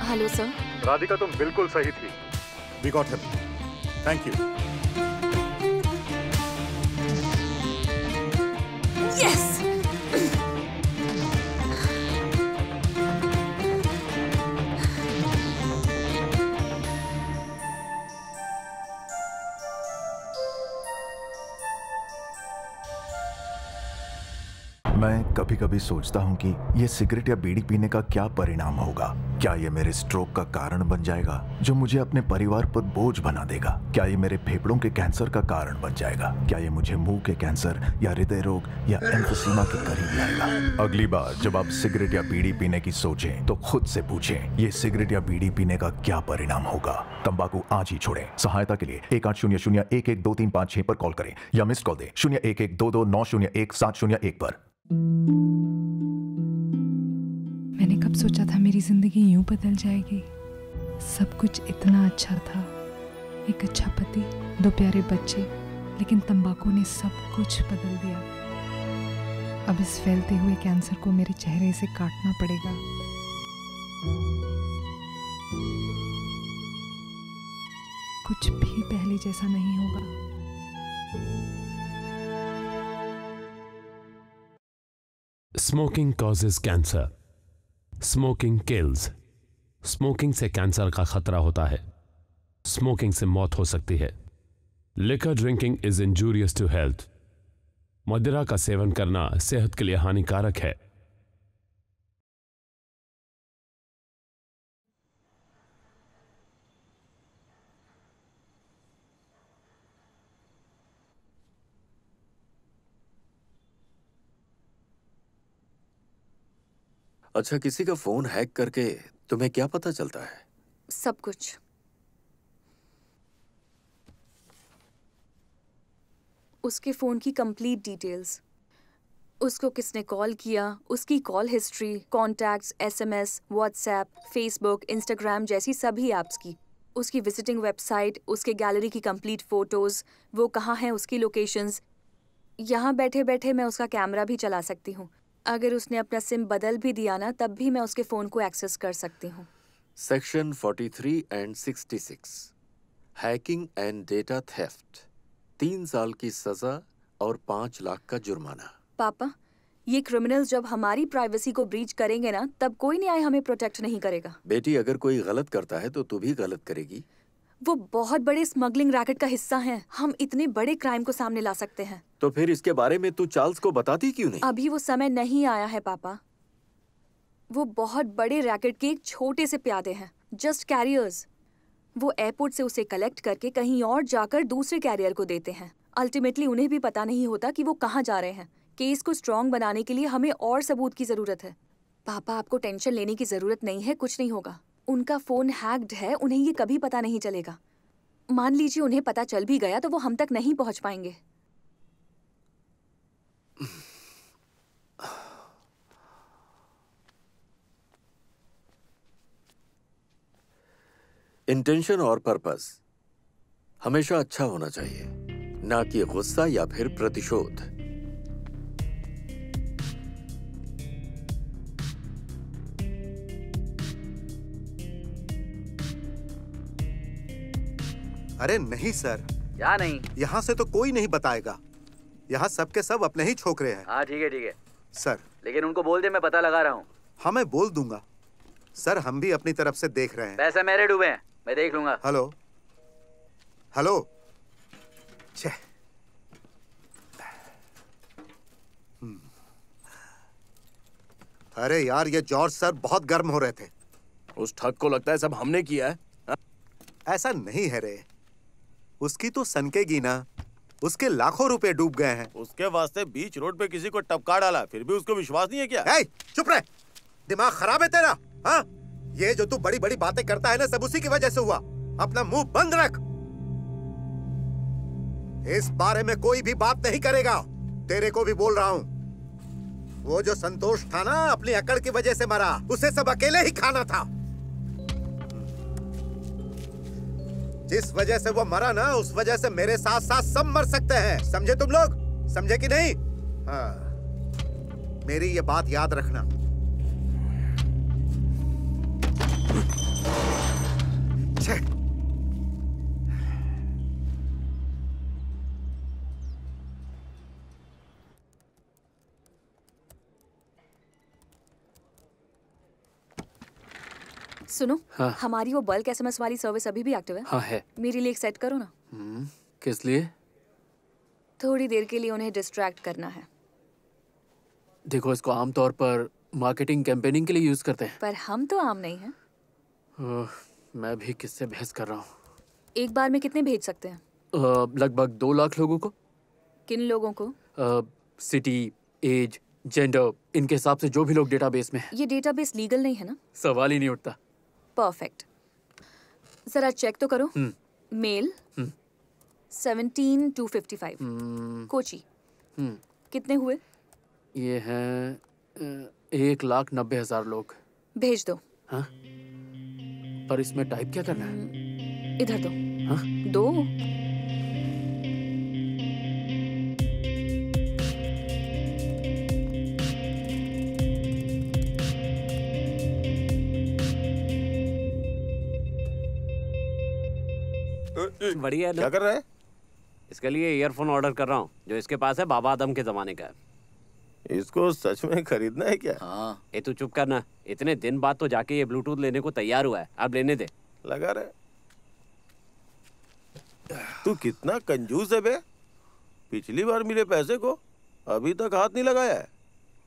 Hello sir. राधिका तुम बिल्कुल सही थी। We got him thank you कभी सोचता हूँ कि ये सिगरेट या बीड़ी पीने का क्या परिणाम होगा। क्या ये मेरे स्ट्रोक का कारण बन जाएगा, जो मुझे अपने परिवार पर बोझ बना देगा? क्या ये मेरे फेफड़ों के कैंसर का कारण बन जाएगा? क्या ये मुझे मुँह के कैंसर या हृदय रोग या एम्फोसीमा के करीब लाएगा? अगली बार जब आप सिगरेट या बीड़ी पीने की सोचें तो खुद से पूछें, ये सिगरेट या बीड़ी पीने का क्या परिणाम होगा? तंबाकू आज ही छोड़ें। सहायता के लिए एक आठ शून्य शून्य एक एक दो तीन पाँच छह पर कॉल करें या मिस कॉल दे। शून्य एक एक दो दो नौ शून्य एक सात शून्य एक पर। मैंने कब सोचा था मेरी ज़िंदगी यूँ बदल जाएगी। सब कुछ इतना अच्छा था। एक अच्छा पति, दो प्यारे बच्चे, लेकिन तंबाकू ने सब कुछ बदल दिया। अब इस फैलते हुए कैंसर को मेरे चेहरे से काटना पड़ेगा। कुछ भी पहले जैसा नहीं होगा। Smoking causes cancer smoking kills smoking से कैंसर का खतरा होता है. स्मोकिंग से मौत हो सकती है. Liquor drinking is injurious to health मदिरा का सेवन करना सेहत के लिए हानिकारक है. अच्छा किसी का फ़ोन हैक करके तुम्हें क्या पता चलता है? सब कुछ। उसके फ़ोन की कंप्लीट डिटेल्स उसको किसने कॉल किया, उसकी call history contacts SMS WhatsApp Facebook Instagram जैसी सभी ऐप्स की। उसकी विजिटिंग वेबसाइट उसके गैलरी की कंप्लीट फ़ोटोज़ वो कहाँ हैं, उसकी लोकेशंस यहाँ बैठे बैठे मैं उसका कैमरा भी चला सकती हूँ। अगर उसने अपना सिम बदल भी दिया ना तब भी मैं उसके फ़ोन को एक्सेस कर सकती हूँ। Section 43 and 66 hacking and data theft तीन साल की सजा और पाँच लाख का जुर्माना। पापा ये क्रिमिनल्स जब हमारी प्राइवेसी को ब्रीच करेंगे ना तब कोई न्याय हमें प्रोटेक्ट नहीं करेगा। बेटी अगर कोई गलत करता है तो तू भी गलत करेगी। वो बहुत बड़े स्मगलिंग रैकेट का हिस्सा हैं। हम इतने बड़े क्राइम को सामने ला सकते हैं। तो फिर इसके बारे में तू चार्ल्स को बताती क्यों नहीं? अभी वो समय नहीं आया है पापा। वो बहुत बड़े रैकेट के एक छोटे से प्यादे हैं जस्ट कैरियर्स वो एयरपोर्ट से उसे कलेक्ट करके कहीं और जाकर दूसरे कैरियर को देते हैं। अल्टीमेटली उन्हें भी पता नहीं होता कि वो कहाँ जा रहे हैं। केस को स्ट्रॉन्ग बनाने के लिए हमें और सबूत की ज़रूरत है। पापा आपको टेंशन लेने की ज़रूरत नहीं है कुछ नहीं होगा। उनका फ़ोन हैक्ड है, उन्हें ये कभी पता नहीं चलेगा। मान लीजिए उन्हें पता चल भी गया तो वो हम तक नहीं पहुँच पाएँगे। इंटेंशन और पर्पस हमेशा अच्छा होना चाहिए, ना कि गुस्सा या फिर प्रतिशोध। अरे नहीं सर। क्या नहीं? यहाँ से तो कोई नहीं बताएगा। यहाँ सबके सब अपने ही छोकरे हैं। हाँ ठीक है ठीक है। सर। लेकिन उनको बोल दे मैं पता लगा रहा हूँ। हाँ मैं बोल दूँगा। सर हम भी अपनी तरफ़ से देख रहे हैं। पैसे मेरे डूबे हैं। मैं देख लूँगा। हेलो। हेलो। छे। हम्म। अरे यार ये जॉर्ज सर बहुत गर्म हो रहे थे। उस ठग को लगता है सब हमने किया है? ऐसा नहीं है रे। उसकी तो सनकेगी ना। उसके लाखों रुपए डूब गए हैं। उसके वास्ते बीच रोड पे किसी को टपका डाला फिर भी उसको विश्वास नहीं है क्या? ए, चुप रहे। दिमाग खराब है तेरा हाँ? ये जो तू बड़ी बड़ी बातें करता है ना सब उसी की वजह से हुआ। अपना मुँह बंद रख। इस बारे में कोई भी बात नहीं करेगा। तेरे को भी बोल रहा हूँ। वो जो संतोष था ना अपनी अकड़ की वजह से मरा उसे सब अकेले ही खाना था। जिस वजह से वो मरा ना, उस वजह से मेरे साथ साथ सब मर सकते हैं। समझे तुम लोग? समझे कि नहीं? हाँ। मेरी ये बात याद रखना। छे सुनो हाँ। हमारी वो बल्क एसएमएस वाली सर्विस अभी भी एक्टिव है। हाँ है। मेरे लिए एक सेट करो ना। हम्म, किस लिए? थोड़ी देर के लिए उन्हें डिस्ट्रैक्ट करना है। देखो इसको आमतौर पर मार्केटिंग कैंपेनिंग के लिए यूज़ करते हैं। पर हम तो आम नहीं हैं। मैं भी किससे बहस कर रहा हूँ? एक बार में कितने भेज सकते हैं? लगभग दो लाख लोगों को। किन लोगों को? सिटी एज जेंडर इनके हिसाब से जो भी लोग डेटाबेस में हैं। ये डेटाबेस लीगल नहीं है ना? सवाल ही नहीं उठता। परफेक्ट जरा चेक तो करो. हम्म, mail. Hmm. Seventeen two fifty five hmm, Kochi. Hmm, कितने हुए? ये है एक लाख नब्बे हज़ार लोग. भेज दो. हाँ? पर इसमें टाइप क्या करना है? इधर दो. हाँ? दो. बढ़िया है क्या कर रहा है? इसके लिए ईयरफोन ऑर्डर कर रहा हूँ जो इसके पास है बाबा आदम के जमाने का है। इसको सच में खरीदना है क्या? हाँ। ये तू चुप करना। इतने दिन बाद तो जाके ये ब्लूटूथ लेने को तैयार हुआ है। अब लेने दे। लगा रहे। तू कितना कंजूस है बे। पिछली बार मिले पैसे को अभी तक हाथ नहीं लगाया है।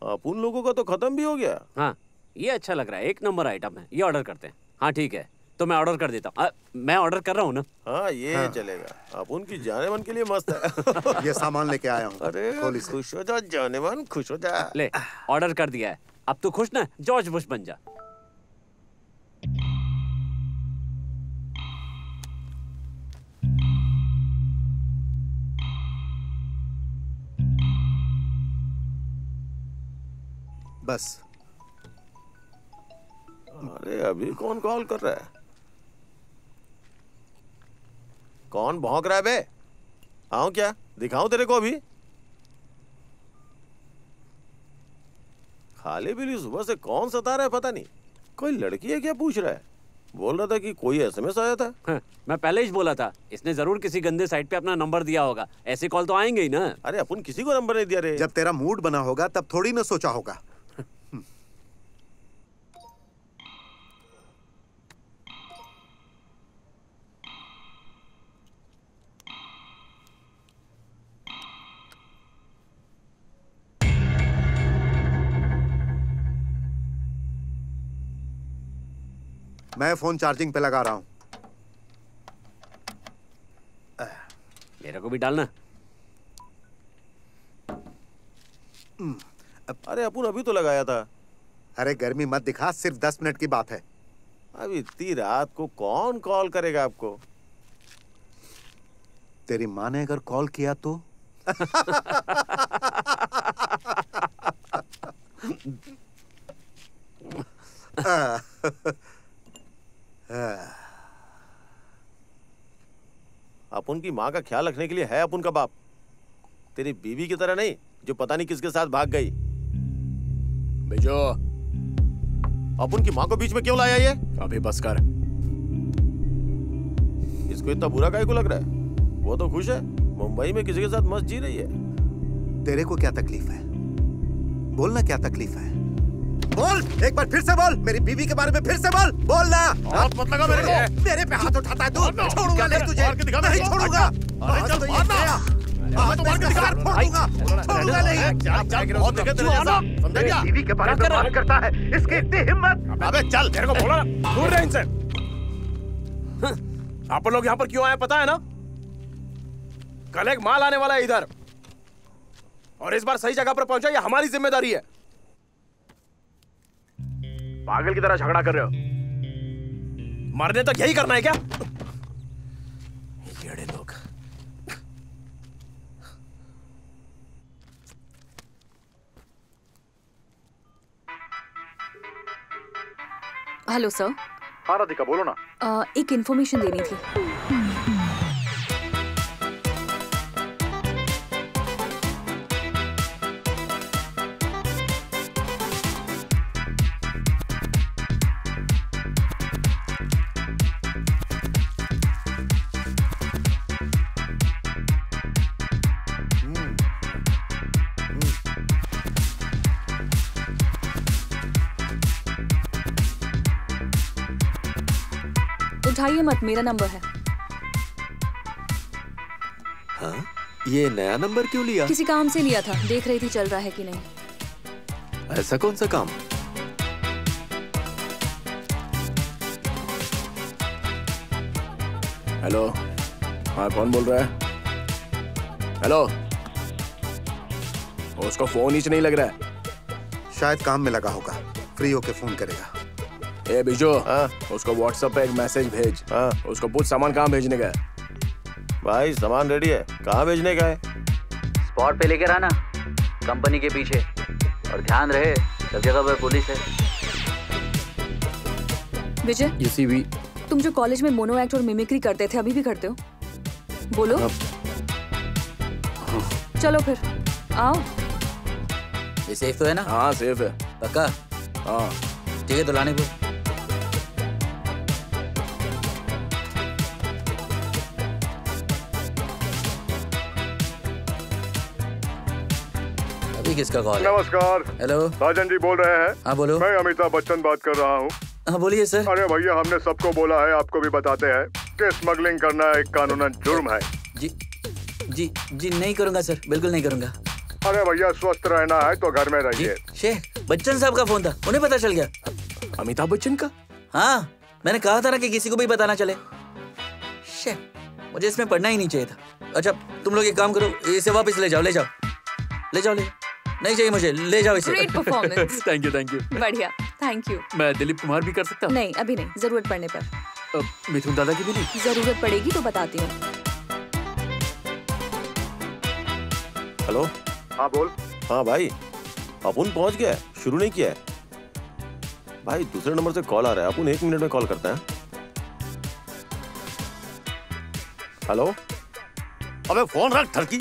अपन लोगों का तो खत्म भी हो गया। हाँ ये अच्छा लग रहा है। एक नंबर आइटम है। ये ऑर्डर करते हैं। हाँ ठीक है। तो मैं ऑर्डर कर देता हूँ। मैं ऑर्डर कर रहा हूँ ना? हाँ ये हाँ। चलेगा। अपन उनकी जाने मन के लिए मस्त है। ये सामान लेके आया हूँ। अरे खुश हो जा जाने मन खुश हो जा। ले ऑर्डर कर दिया है। अब तू खुश ना? जॉर्ज बुश बन जा। बस। अरे अभी कौन कॉल कर रहा है? कौन भौंक रहा है बे? आऊँ क्या? दिखाऊँ तेरे को अभी? खाली बिली सुबह से कौन सता रहा है पता नहीं। कोई लड़की है क्या पूछ रहा है? बोल रहा था कि कोई एसएमएस आया था। हाँ, मैं पहले ही बोला था इसने ज़रूर किसी गंदे साइट पे अपना नंबर दिया होगा। ऐसे कॉल तो आएँगे ही ना। अरे अपन किसी को नंबर नहीं दिया रे। जब तेरा मूड बना होगा तब थोड़ी ना सोचा होगा। मैं फ़ोन चार्जिंग पे लगा रहा हूँ मेरे को भी डालना अरे अपन अभी तो लगाया था अरे गर्मी मत दिखा सिर्फ़ दस मिनट की बात है अब इतनी रात को कौन कॉल करेगा आपको तेरी माँ ने अगर कॉल किया तो अपन की माँ का ख्याल रखने के लिए है अपन का बाप। तेरी बीवी की तरह नहीं जो पता नहीं किसके साथ भाग गई। भेजो। अपन की माँ को बीच में क्यों लाया ये? अभी बस कर। इसको इतना बुरा काहे को लग रहा है? वो तो खुश है मुंबई में किसी के साथ मस्त जी रही है। तेरे को क्या तकलीफ़ है? बोलना क्या तकलीफ़ है? बोल एक बार फिर से बोल। मेरी बीवी के बारे में फिर से बोल। बोल ना। हाथ मत लगा मेरे को। मेरे पे हाथ उठाता है तू छोड़ूँगा नहीं तुझे। नहीं छोड़ूँगा। आज तो ये गया आज मैं इसका सर फोड़ दूँगा छोड़ूँगा नहीं। बहुत देखे तेरे जैसा समझा क्या? बीवी के बारे में बात करता है। इसकी इतनी हिम्मत। अबे चल तेरे को बोला। ना दूर रहे इनसे। आप लोग यहाँ पर क्यों आए पता है ना? कल एक माल आने वाला है इधर। और इस बार सही जगह पर पहुँचा ये हमारी ज़िम्मेदारी है। पागल की तरह झगड़ा कर रहे हो। मरने तक यही करना है क्या? येड़े लोग। Hello sir. हाँ राधिका बोलो ना। अ, एक इन्फॉर्मेशन देनी थी। उठाइए मत मेरा नंबर है। हाँ? ये नया नंबर क्यों लिया? किसी काम से लिया था देख रही थी चल रहा है कि नहीं। ऐसा कौन सा काम? हेलो हाँ कौन बोल रहा है? हेलो उसको फ़ोन ही नहीं लग रहा है। शायद काम में लगा होगा फ्री होके फ़ोन करेगा। ए बिजो। हाँ। उसको व्हाट्सएप पे एक मैसेज भेज। हाँ। उसको पूछ सामान कहाँ भेजने का है। भाई सामान रेडी है। कहाँ भेजने का है? स्पॉट पे लेकर आना। कंपनी के पीछे। और ध्यान रहे सब जगह पर पुलिस है। विजय यू सी वी तुम जो कॉलेज में मोनो एक्ट और मिमिक्री करते थे अभी भी करते हो? बोलो। अब... चलो फिर। आओ। ये सेफ़ तो है ना? हाँ सेफ़ है। पक्का? हाँ। ठीक है तो लाने को। अभी किसका कॉल है नमस्कार। हेलो राजन जी बोल रहे हैं। हाँ बोलो। मैं अमिताभ बच्चन बात कर रहा हूँ। हाँ बोलिए सर अरे भैया हमने सबको बोला है आपको भी बताते हैं कि स्मगलिंग करना एक कानूनन जुर्म है। जी जी जी नहीं करूँगा सर बिल्कुल नहीं करूँगा। अरे भैया स्वस्थ रहना है तो घर में रहिए। शेख बच्चन साहब का फ़ोन था उन्हें पता चल गया। अमिताभ बच्चन का? हाँ मैंने कहा था ना कि किसी को भी पता ना चले। शे मुझे इसमें पढ़ना ही नहीं चाहिए था। अच्छा तुम लोग एक काम करो इसे वापस ले जाओ ले जाओ। ले जाओ ले जाओ। नहीं चाहिए मुझे ले जाओ इसे। Great performance. Thank you thank you बढ़िया थैंक यू मैं दिलीप कुमार भी कर सकता हूँ? नहीं अभी नहीं ज़रूरत पड़ने पर। मिथुन दादा की भी नहीं? ज़रूरत पड़ेगी तो बताती हूँ। हेलो? हाँ बोल। हाँ भाई अपुन पहुँच गया शुरू नहीं किया है। भाई दूसरे नंबर से कॉल आ रहा है अपुन एक मिनट में कॉल करते हैं। हेलो? अबे फ़ोन रख ठरकी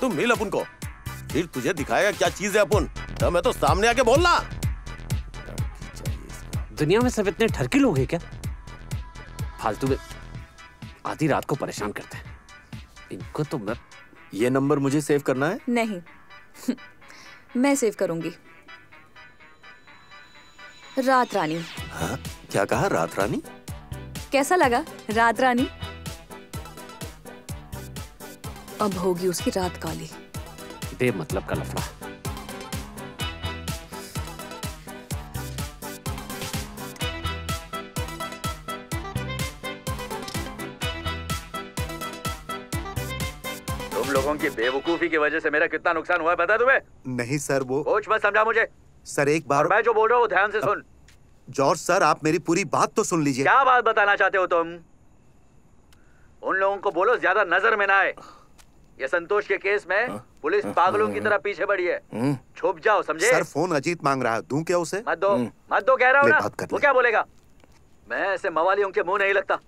तुम मिल अपुन को। फिर तुझे दिखाएगा क्या चीज़ है अपुन। तो मैं तो सामने आके बोलना दुनिया में सब इतने ठरकी लोग हैं क्या? फालतू में आधी रात को परेशान करते हैं। इनको तो मैं ये नंबर मुझे सेव करना है? नहीं। मैं सेव करूँगी। रात रानी। हाँ? क्या कहा? रात रानी? कैसा लगा? रात रानी? अब होगी उसकी रात काली। बे मतलब का लफड़ा तुम लोगों की बेवकूफ़ी की वजह से मेरा कितना नुकसान हुआ है पता तुम्हें? नहीं सर वो कुछ मत समझा मुझे। सर एक बार मैं जो बोल रहा हूँ वो ध्यान से सुन। जॉर्ज सर आप मेरी पूरी बात तो सुन लीजिए। क्या बात बताना चाहते हो तुम? उन लोगों को बोलो ज़्यादा नज़र में ना आए। ये संतोष के केस में पुलिस पागलों की तरह पीछे बढ़ी है। छुप जाओ समझे? सर फ़ोन अजीत मांग रहा है। दूँ क्या उसे? मत दो मत दो कह रहा हूँ ना। वो क्या बोलेगा? मैं ऐसे मवालियों के मुँह नहीं लगता।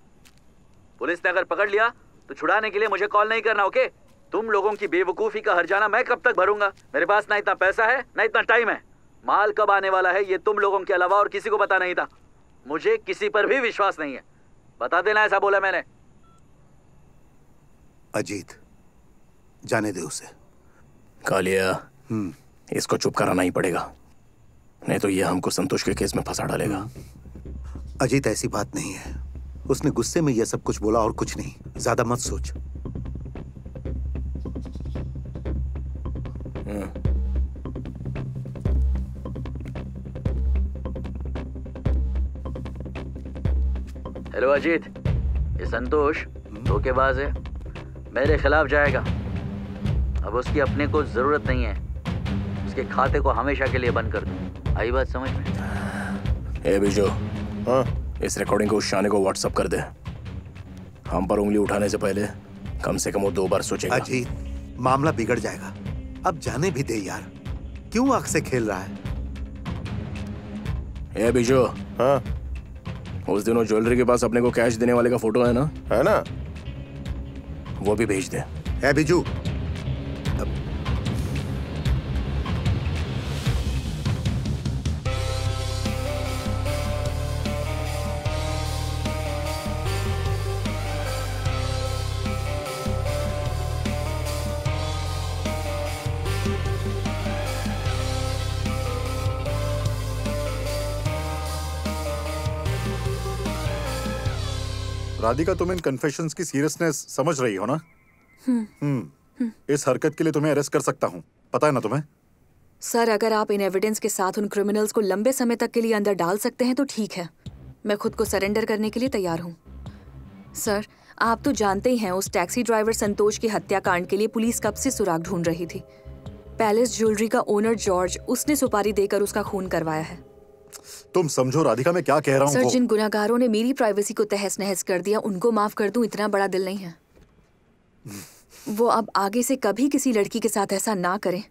पुलिस ने अगर पकड़ लिया तो छुड़ाने के लिए मुझे कॉल नहीं करना ओके? तुम लोगों की बेवकूफ़ी का हरजाना मैं कब तक भरूँगा? मेरे पास ना इतना पैसा है ना इतना टाइम है। माल कब आने वाला है ये तुम लोगों के अलावा और किसी को पता नहीं था। मुझे किसी पर भी विश्वास नहीं है। बता देना ऐसा बोला मैंने। अजीत जाने दे उसे। कालिया इसको चुप कराना ही पड़ेगा। नहीं तो यह हमको संतोष के केस में फंसा डालेगा। अजीत ऐसी बात नहीं है। उसने गुस्से में यह सब कुछ बोला और कुछ नहीं। ज़्यादा मत सोच। हेलो अजीत ये संतोष धोखेबाज है। मेरे खिलाफ जाएगा। अब उसकी अपने को ज़रूरत नहीं है। उसके खाते को हमेशा के लिए बंद कर दूँ। आई बात समझ में? ए बिजो। हाँ? इस रिकॉर्डिंग को उस शाने को व्हाट्सअप कर दे। हम पर उंगली उठाने से पहले कम से कम वो दो बार सोचेगा। अजीत मामला बिगड़ जाएगा। अब जाने भी दे यार। क्यों आँख से खेल रहा है? ए बिजो। हाँ? उस दिन वो ज्वेलरी के पास अपने को कैश देने वाले का फ़ोटो है ना? है ना? वो भी भेज दे। ए बिजू राधिका तुम इन कन्फेशंस की सीरियसनेस समझ रही हो ना? हम्म, हम्म। इस हरकत के लिए तुम्हें अरेस्ट कर सकता हूँ। पता है ना तुम्हें? सर अगर आप इन एविडेंस के साथ उन क्रिमिनल्स को लंबे समय तक के लिए अंदर डाल सकते हैं तो ठीक है। मैं खुद को सरेंडर करने के लिए तैयार हूँ। सर आप तो जानते ही हैं उस टैक्सी ड्राइवर संतोष की हत्याकांड के लिए पुलिस कब से सुराग ढूंढ रही थी। पैलेस ज्वेलरी का ओनर जॉर्ज उसने सुपारी देकर उसका खून करवाया है। तुम समझो राधिका मैं क्या कह रहा सर हूँ जिन गुनाहगारों ने मेरी प्राइवेसी को तहस नहस कर दिया उनको माफ़ कर दूँ इतना बड़ा दिल नहीं है। वो अब आगे से कभी किसी लड़की के साथ ऐसा ना करें।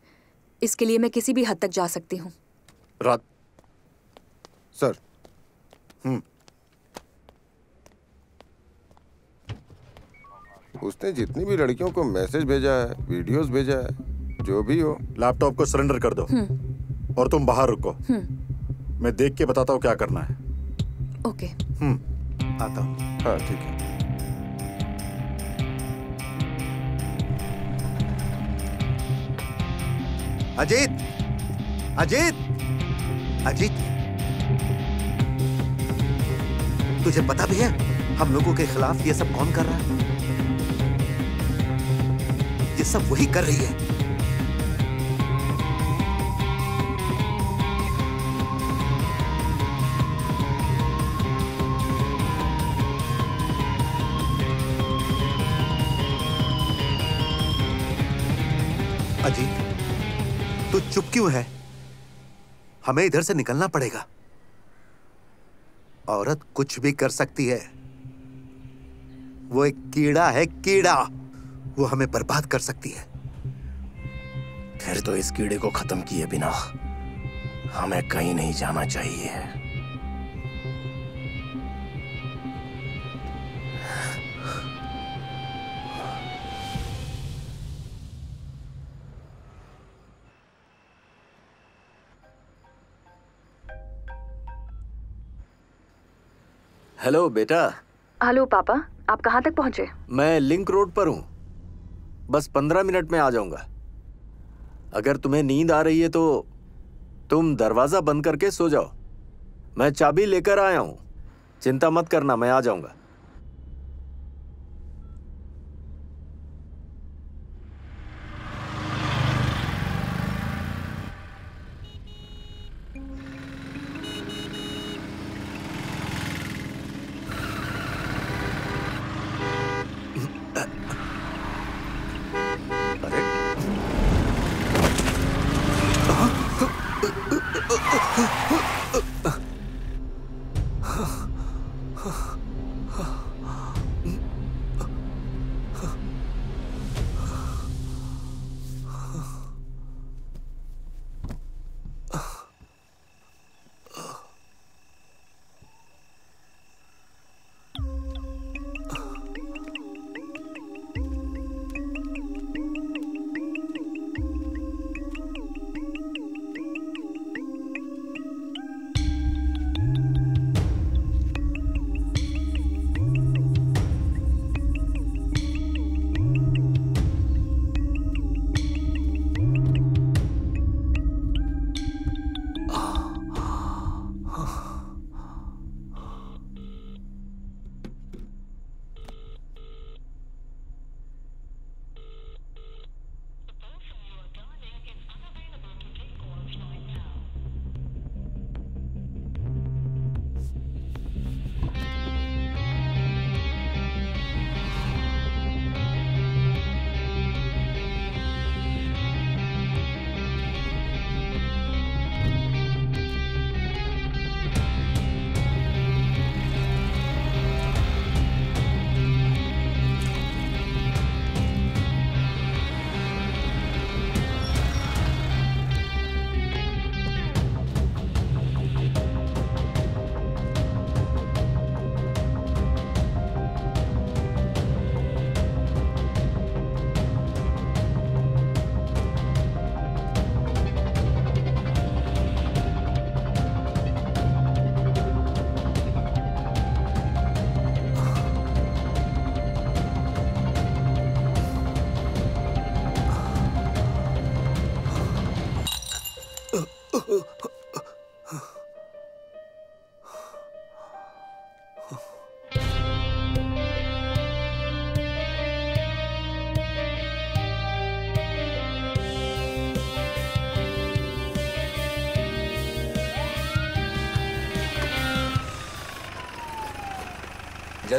इसके लिए मैं किसी भी हद तक जा सकती हूँ। रात सर। उसने जितनी भी लड़कियों को मैसेज भेजा है वीडियोस भेजा है जो भी हो। लैपटॉप को सरेंडर कर दो। और तुम बाहर रुको। मैं देख के बताता हूँ क्या करना है। ओके। हम्म आता हूँ। हाँ ठीक है। अजीत! अजीत! अजीत! तुझे पता भी है हम लोगों के खिलाफ ये सब कौन कर रहा है? ये सब वही कर रही है। क्यों है? हमें इधर से निकलना पड़ेगा। औरत कुछ भी कर सकती है। वो एक कीड़ा है, कीड़ा। वो हमें बर्बाद कर सकती है। फिर तो इस कीड़े को खत्म किए बिना हमें कहीं नहीं जाना चाहिए। हेलो बेटा। हेलो पापा। आप कहाँ तक पहुँचे? मैं लिंक रोड पर हूँ। बस पंद्रह मिनट में आ जाऊँगा। अगर तुम्हें नींद आ रही है तो तुम दरवाज़ा बंद करके सो जाओ। मैं चाबी लेकर आया हूँ। चिंता मत करना मैं आ जाऊँगा।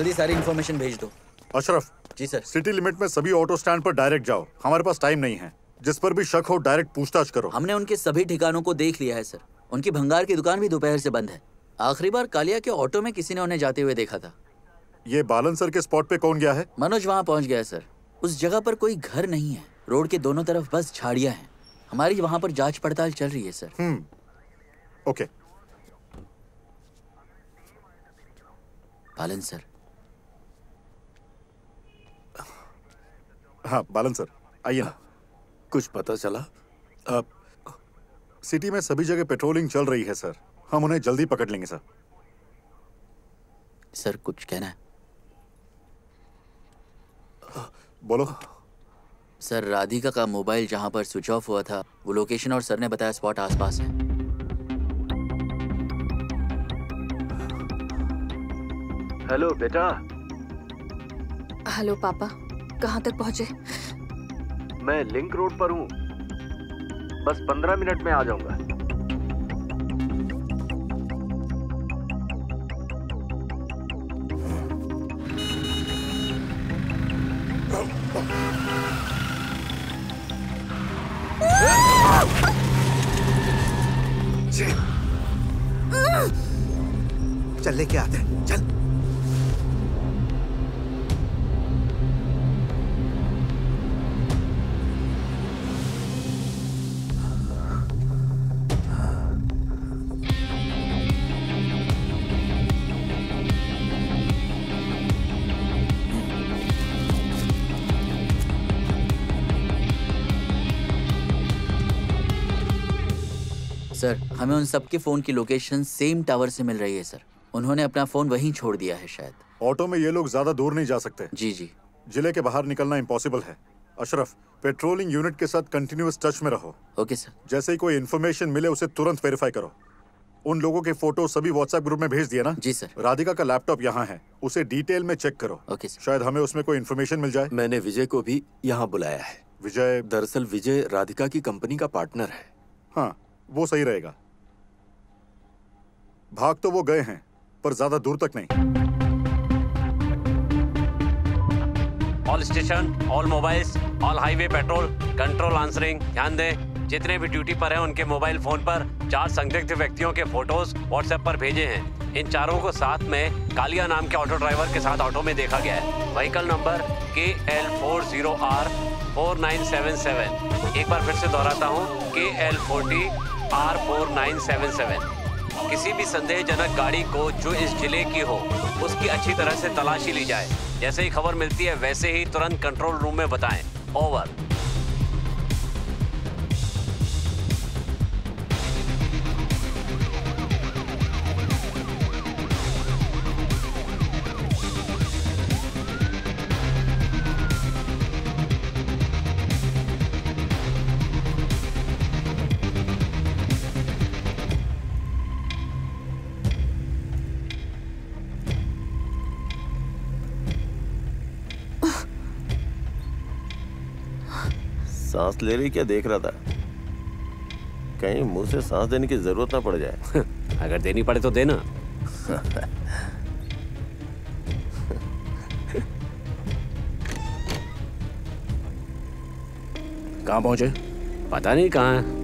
जल्दी सारी इन्फॉर्मेशन भेज दो। Ashraf ji sir. City limit में सभी ऑटो स्टैंड पर डायरेक्ट जाओ। हमारे पास टाइम नहीं है। जिस पर भी शक हो डायरेक्ट पूछताछ करो। हमने उनके सभी ठिकानों को देख लिया है सर। उनकी भंगार की दुकान भी दोपहर से बंद है। आखिरी बार कालिया के ऑटो में किसी ने उन्हें जाते हुए देखा था। ये बालन सर के स्पॉट पे कौन गया है? मनोज वहाँ पहुँच गया सर। उस जगह पर कोई घर नहीं है। रोड के दोनों तरफ़ बस झाड़ियाँ हैं। हमारी वहाँ पर जाँच पड़ताल चल रही है सर। हम्म। ओके बालन सर हाँ बालन सर आइए ना। कुछ पता चला? अब सिटी में सभी जगह पेट्रोलिंग चल रही है सर। हम उन्हें जल्दी पकड़ लेंगे सर। सर कुछ कहना है। बोलो। सर राधिका का मोबाइल जहाँ पर स्विच ऑफ़ हुआ था वो लोकेशन और सर ने बताया स्पॉट आसपास है। हेलो बेटा। हेलो पापा। कहाँ तक पहुँचे? मैं लिंक रोड पर हूँ। बस पंद्रह मिनट में आ जाऊँगा। चल लेके आते हैं। चल। हमें उन सबके फ़ोन की लोकेशन सेम टावर से मिल रही है सर। उन्होंने अपना फ़ोन वहीं छोड़ दिया है शायद। ऑटो में ये लोग ज़्यादा दूर नहीं जा सकते। जी जी। ज़िले के बाहर निकलना इम्पॉसिबल है। अशरफ पेट्रोलिंग यूनिट के साथ कंटिन्यूअस टच में रहो। ओके सर जैसे ही कोई इन्फॉर्मेशन मिले उसे तुरंत वेरीफाई करो। उन लोगों के फ़ोटो सभी व्हाट्सएप ग्रुप में भेज दिया ना? जी सर राधिका का लैपटॉप यहाँ है। उसे डिटेल में चेक करो। ओके सर शायद हमें उसमें कोई इन्फॉर्मेशन मिल जाए। मैंने विजय को भी यहाँ बुलाया है। विजय? दरअसल विजय राधिका की कंपनी का पार्टनर है। हाँ वो सही रहेगा। भाग तो वो गए हैं, पर ज़्यादा दूर तक नहीं। All station all mobiles all highway patrol control answering ध्यान दें, जितने भी ड्यूटी पर हैं, उनके मोबाइल फ़ोन पर चार संदिग्ध व्यक्तियों के फ़ोटोज़ व्हाट्सएप पर भेजे हैं। इन चारों को साथ में कालिया नाम के ऑटो ड्राइवर के साथ ऑटो में देखा गया है। Vehicle number K L four zero R four nine seven seven एक बार फिर से दोहराता हूँ K L forty R four nine seven seven किसी भी संदेहजनक गाड़ी को जो इस ज़िले की हो, उसकी अच्छी तरह से तलाशी ली जाए। जैसे ही खबर मिलती है, वैसे ही तुरंत कंट्रोल रूम में बताएँ। ओवर सांस ले रही क्या देख रहा था? कहीं मुँह से सांस देने की ज़रूरत ना पड़ जाए। अगर देनी पड़े तो देना। कहाँ पहुँचे? पता नहीं कहाँ। है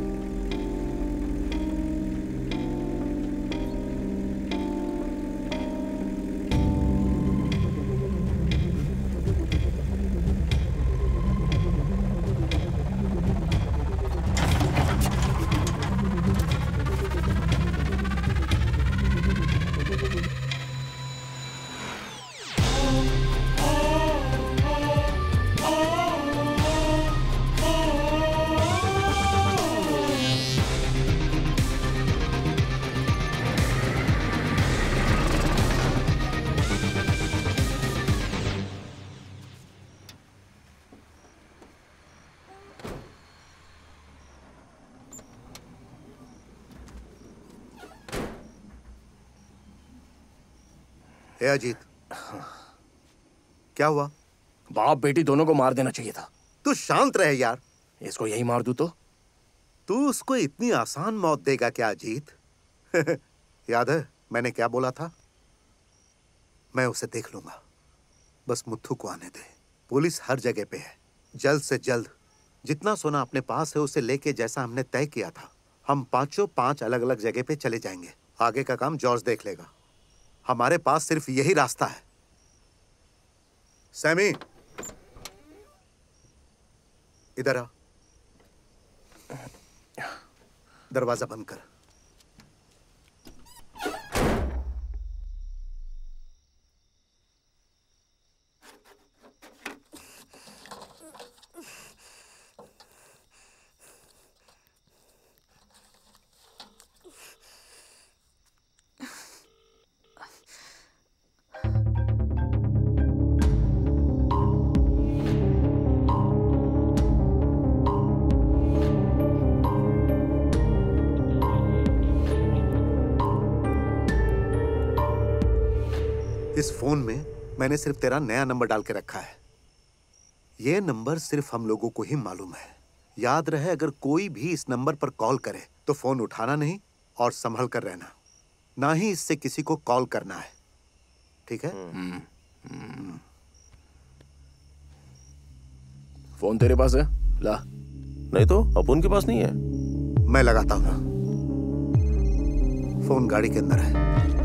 ए अजीत क्या हुआ? बाप बेटी दोनों को मार देना चाहिए था। तू शांत रहे यार। इसको यही मार दू तो? तू उसको इतनी आसान मौत देगा क्या अजीत? याद है मैंने क्या बोला था? मैं उसे देख लूँगा। बस मुत्थू को आने दे। पुलिस हर जगह पे है। जल्द से जल्द। जितना सोना अपने पास है उसे लेके जैसा हमने तय किया था। हम पाँचों पाँच अलग अलग जगह पे चले जाएँगे। आगे का काम जॉर्ज देख लेगा। हमारे पास सिर्फ़ यही रास्ता है। सैमी। इधर आ। दरवाज़ा बंद कर। मैंने सिर्फ़ तेरा नया नंबर डाल के रखा है। ये नंबर सिर्फ़ हम लोगों को ही मालूम है। याद रहे अगर कोई भी इस नंबर पर कॉल करे तो फ़ोन उठाना नहीं और संभल कर रहना। ना ही इससे किसी को कॉल करना है। ठीक है? फ़ोन तेरे पास है? ला। नहीं तो अपुन के पास नहीं है। मैं लगाता हूँ। फ़ोन गाड़ी के अंदर है।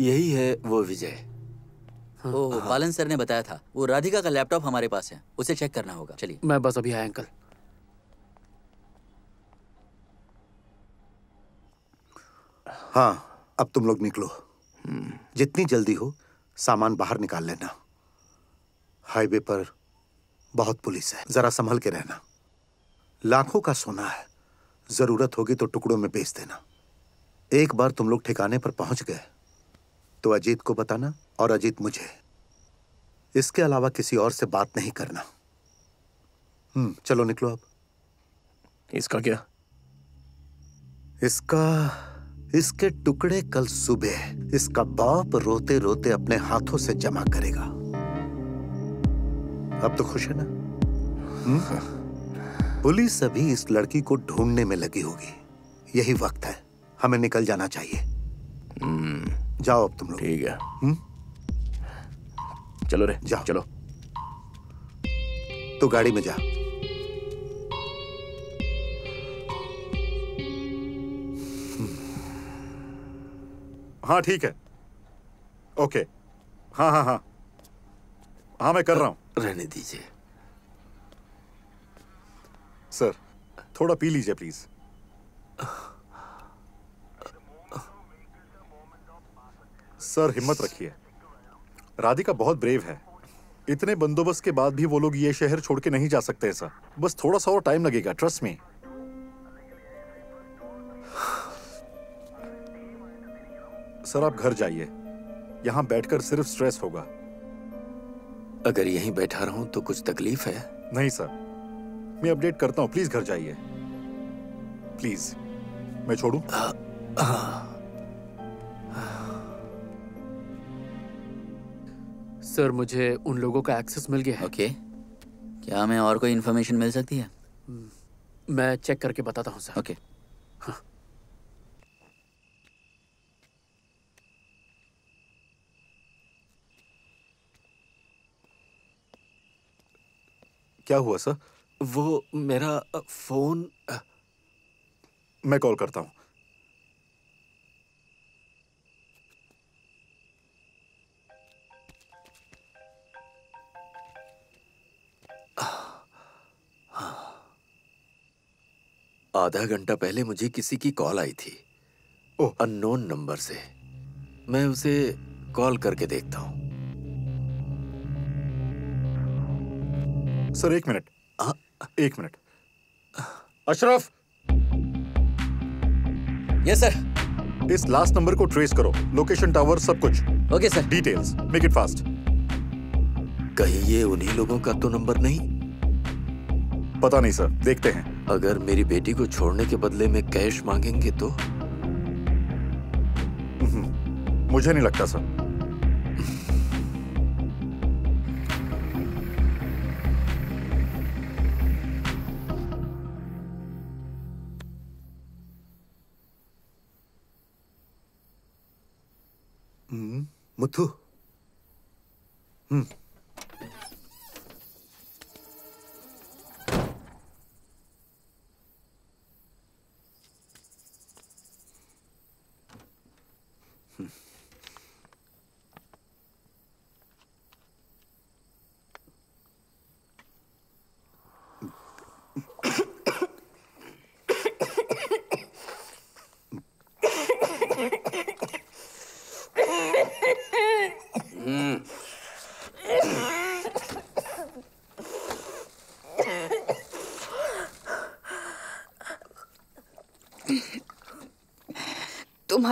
यही है वो विजय। ओ बालन सर ने बताया था। वो राधिका का लैपटॉप हमारे पास है। उसे चेक करना होगा। चलिए। मैं बस अभी आया अंकल। हाँ अब तुम लोग निकलो। जितनी जल्दी हो सामान बाहर निकाल लेना। हाईवे पर बहुत पुलिस है। जरा संभल के रहना। लाखों का सोना है। ज़रूरत होगी तो टुकड़ों में बेच देना। एक बार तुम लोग ठिकाने पर पहुँच गए। तो अजीत को बताना और अजीत मुझे। इसके अलावा किसी और से बात नहीं करना। हम्म चलो निकलो अब। इसका क्या? इसका इसके टुकड़े कल सुबह इसका बाप रोते रोते अपने हाथों से जमा करेगा। अब तो खुश है ना? हम्म? पुलिस अभी इस लड़की को ढूँढने में लगी होगी। यही वक्त है। हमें निकल जाना चाहिए। जाओ अब तुम लोग। ठीक है। हम्म? चलो रे जाओ। चलो। तो गाड़ी में जा। हाँ ठीक है। ओके। हाँ हाँ हाँ। हाँ मैं कर रहा हूँ। रहने दीजिए। सर थोड़ा पी लीजिए प्लीज़। सर हिम्मत रखिए। राधिका बहुत ब्रेव है। इतने बंदोबस्त के बाद भी वो लोग ये शहर छोड़ के नहीं जा सकते सर। बस थोड़ा सा और टाइम लगेगा ट्रस्ट में सर आप घर जाइए। यहाँ बैठकर सिर्फ़ स्ट्रेस होगा। अगर यहीं बैठा रहूँ तो कुछ तकलीफ़ है? नहीं सर। मैं अपडेट करता हूँ प्लीज़ घर जाइए। प्लीज़ मैं छोड़ू? सर मुझे उन लोगों का एक्सेस मिल गया है। ओके क्या हमें और कोई इन्फॉर्मेशन मिल सकती है? मैं चेक करके बताता हूँ सर। ओके क्या हुआ सर? वो मेरा फ़ोन मैं कॉल करता हूँ। आधा घंटा पहले मुझे किसी की कॉल आई थी। अननोन नंबर से। मैं उसे कॉल करके देखता हूँ। सर एक मिनट। एक मिनट। अशरफ। Yes sir. इस लास्ट नंबर को ट्रेस करो। लोकेशन टावर सब कुछ। Okay sir. Details make it fast कहीं ये उन्हीं लोगों का तो नंबर नहीं? पता नहीं सर। देखते हैं। अगर मेरी बेटी को छोड़ने के बदले में कैश मांगेंगे तो? मुझे नहीं लगता सर। हम्म, मुथु। हम्म।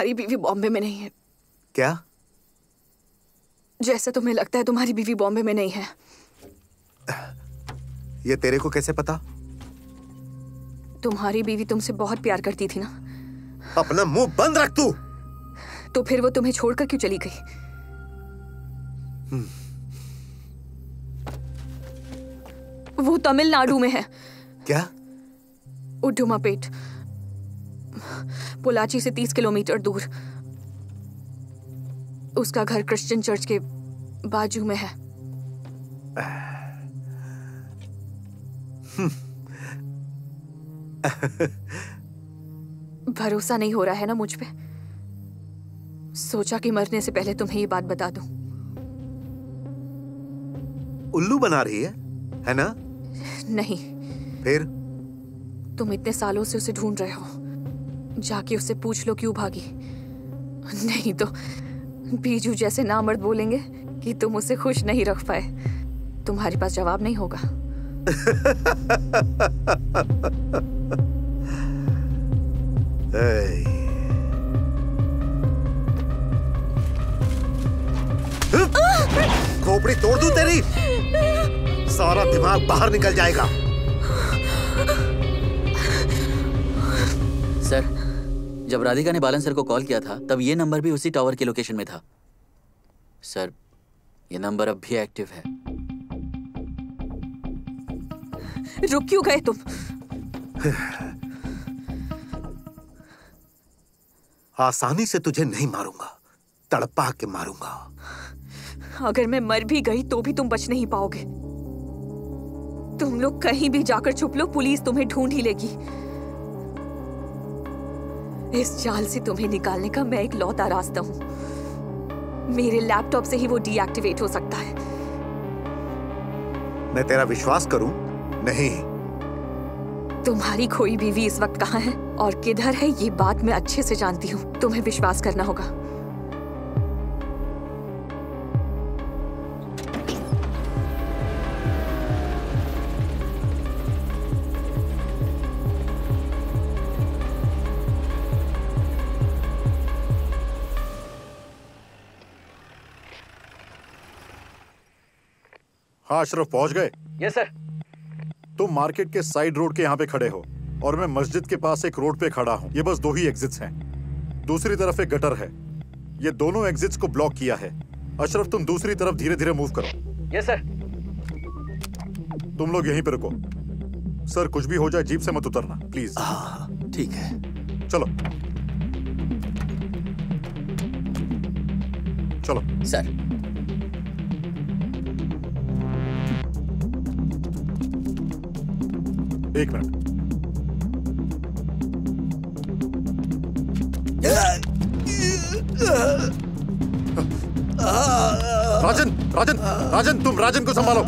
तुम्हारी बीवी बॉम्बे में नहीं है। क्या? जैसे तुम्हें लगता है तुम्हारी बीवी बॉम्बे में नहीं है। ये तेरे को कैसे पता? तुम्हारी बीवी तुमसे बहुत प्यार करती थी ना? अपना मुँह बंद रख तू! तो फिर वो तुम्हें छोड़कर क्यों चली गई? वो तमिलनाडु में है। क्या? उडुमापेट। पोलाची से तीस किलोमीटर दूर। उसका घर क्रिश्चियन चर्च के बाजू में है। भरोसा नहीं हो रहा है ना मुझ पे? सोचा कि मरने से पहले तुम्हें ये बात बता दूँ। उल्लू बना रही है है ना? नहीं। फिर? तुम इतने सालों से उसे ढूंढ रहे हो। जाके उससे पूछ लो क्यों भागी? नहीं तो बीजू जैसे नामर्द बोलेंगे कि तुम उसे खुश नहीं रख पाए। तुम्हारे पास जवाब नहीं होगा. खोपड़ी तोड़ दूँ तेरी? सारा दिमाग बाहर निकल जाएगा। जब राधिका ने बालन सर को कॉल किया था तब ये नंबर भी उसी टावर के लोकेशन में था। सर ये नंबर अब भी एक्टिव है। रुक क्यों गए तुम? आसानी से तुझे नहीं मारूँगा तड़पा के मारूँगा। अगर मैं मर भी गई तो भी तुम बच नहीं पाओगे। तुम लोग कहीं भी जाकर छुप लो पुलिस तुम्हें ढूंढ ही लेगी। इस जाल से तुम्हें निकालने का मैं एक लौता रास्ता हूँ। मेरे लैपटॉप से ही वो डीएक्टिवेट हो सकता है। मैं तेरा विश्वास करूँ? नहीं। तुम्हारी खोई बीवी इस वक्त कहाँ है? और किधर है ये बात मैं अच्छे से जानती हूँ। तुम्हें विश्वास करना होगा। हाँ अशरफ पहुँच गए। Yes sir. तुम मार्केट के साइड रोड के यहाँ पे खड़े हो और मैं मस्जिद के पास एक रोड पे खड़ा हूँ। ये बस दो ही एग्जिट्स हैं। दूसरी तरफ़ एक गटर है। ये दोनों एग्जिट्स को ब्लॉक किया है। अशरफ तुम दूसरी तरफ़ धीरे धीरे मूव करो। Yes sir. तुम लोग यहीं पे रुको। सर कुछ भी हो जाए जीप से मत उतरना प्लीज़ ठीक है। चलो चलो। सर। एक मिनट। राजन राजन राजन तुम राजन को संभालो।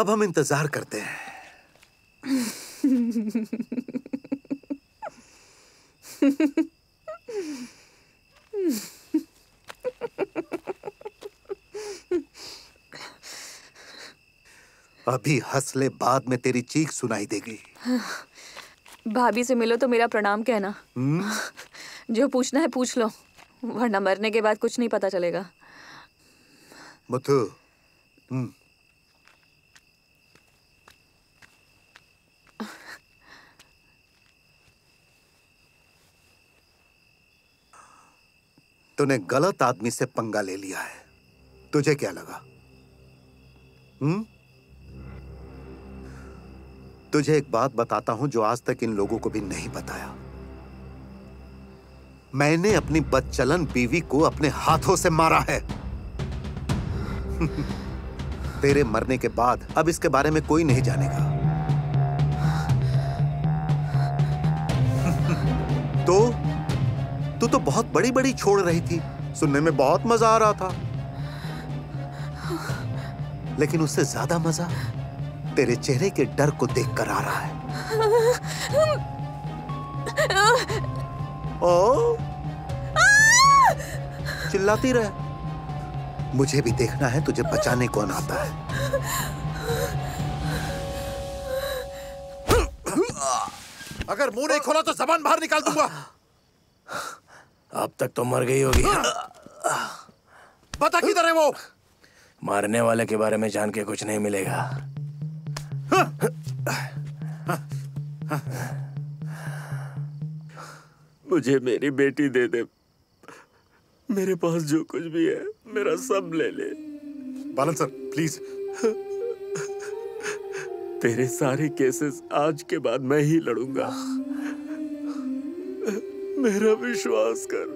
अब हम इंतज़ार करते हैं। अभी हंसले बाद में तेरी चीख सुनाई देगी। भाभी से मिलो तो मेरा प्रणाम कहना। हम्म? जो पूछना है पूछ लो वरना मरने के बाद कुछ नहीं पता चलेगा। मुथु तूने गलत आदमी से पंगा ले लिया है। तुझे क्या लगा? हम्म? तुझे एक बात बताता हूँ जो आज तक इन लोगों को भी नहीं बताया। मैंने अपनी बदचलन बीवी को अपने हाथों से मारा है। तेरे मरने के बाद अब इसके बारे में कोई नहीं जानेगा। तो तू तो बहुत बड़ी बड़ी छोड़ रही थी। सुनने में बहुत मज़ा आ रहा था। लेकिन उससे ज़्यादा मज़ा तेरे चेहरे के डर को देखकर आ रहा है। ओ? चिल्लाती रहे। मुझे भी देखना है, तुझे बचाने कौन आता है। अगर मुँह नहीं खोला तो जबान बाहर निकाल दूँगा। अब तक तो मर गई होगी। बता किधर है वो? मारने वाले के बारे में जान के कुछ नहीं मिलेगा। मुझे मेरी बेटी दे दे। मेरे पास जो कुछ भी है मेरा सब ले ले। बालन सर प्लीज़ तेरे सारे केसेस आज के बाद मैं ही लड़ूँगा। मेरा विश्वास कर।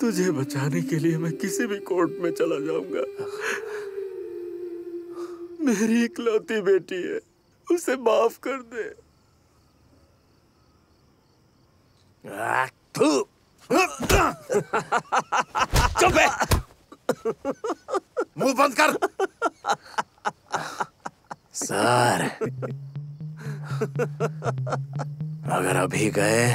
तुझे बचाने के लिए मैं किसी भी कोर्ट में चला जाऊँगा। मेरी इकलौती बेटी है उसे माफ़ कर दे। चुप है। मुँह बंद कर। सर अगर अभी गए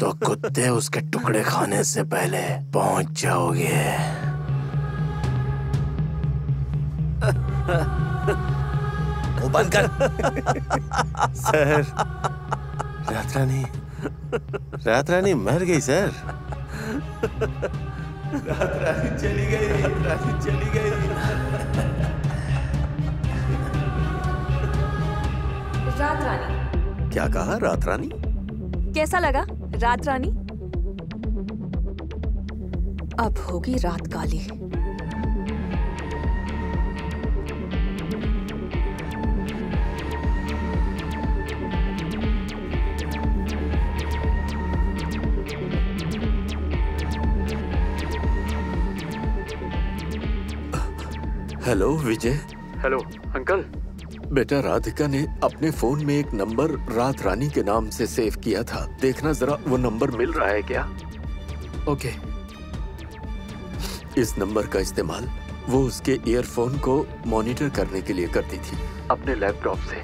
तो कुत्ते उसके टुकड़े खाने से पहले पहुँच जाओगे। मुँह बंद कर। सर रात रानी रात रानी मर गई सर। रात रानी चली गई रात रानी चली गई। रात रानी। क्या कहा रात रानी? कैसा लगा रात रानी? अब होगी रात काली। हेलो विजय। Hello uncle. बेटा राधिका ने अपने फ़ोन में एक नंबर रात रानी के नाम से सेव किया था। देखना जरा वो नंबर मिल रहा है क्या? ओके। इस नंबर का इस्तेमाल वो उसके ईयरफोन को मॉनिटर करने के लिए करती थी अपने लैपटॉप से।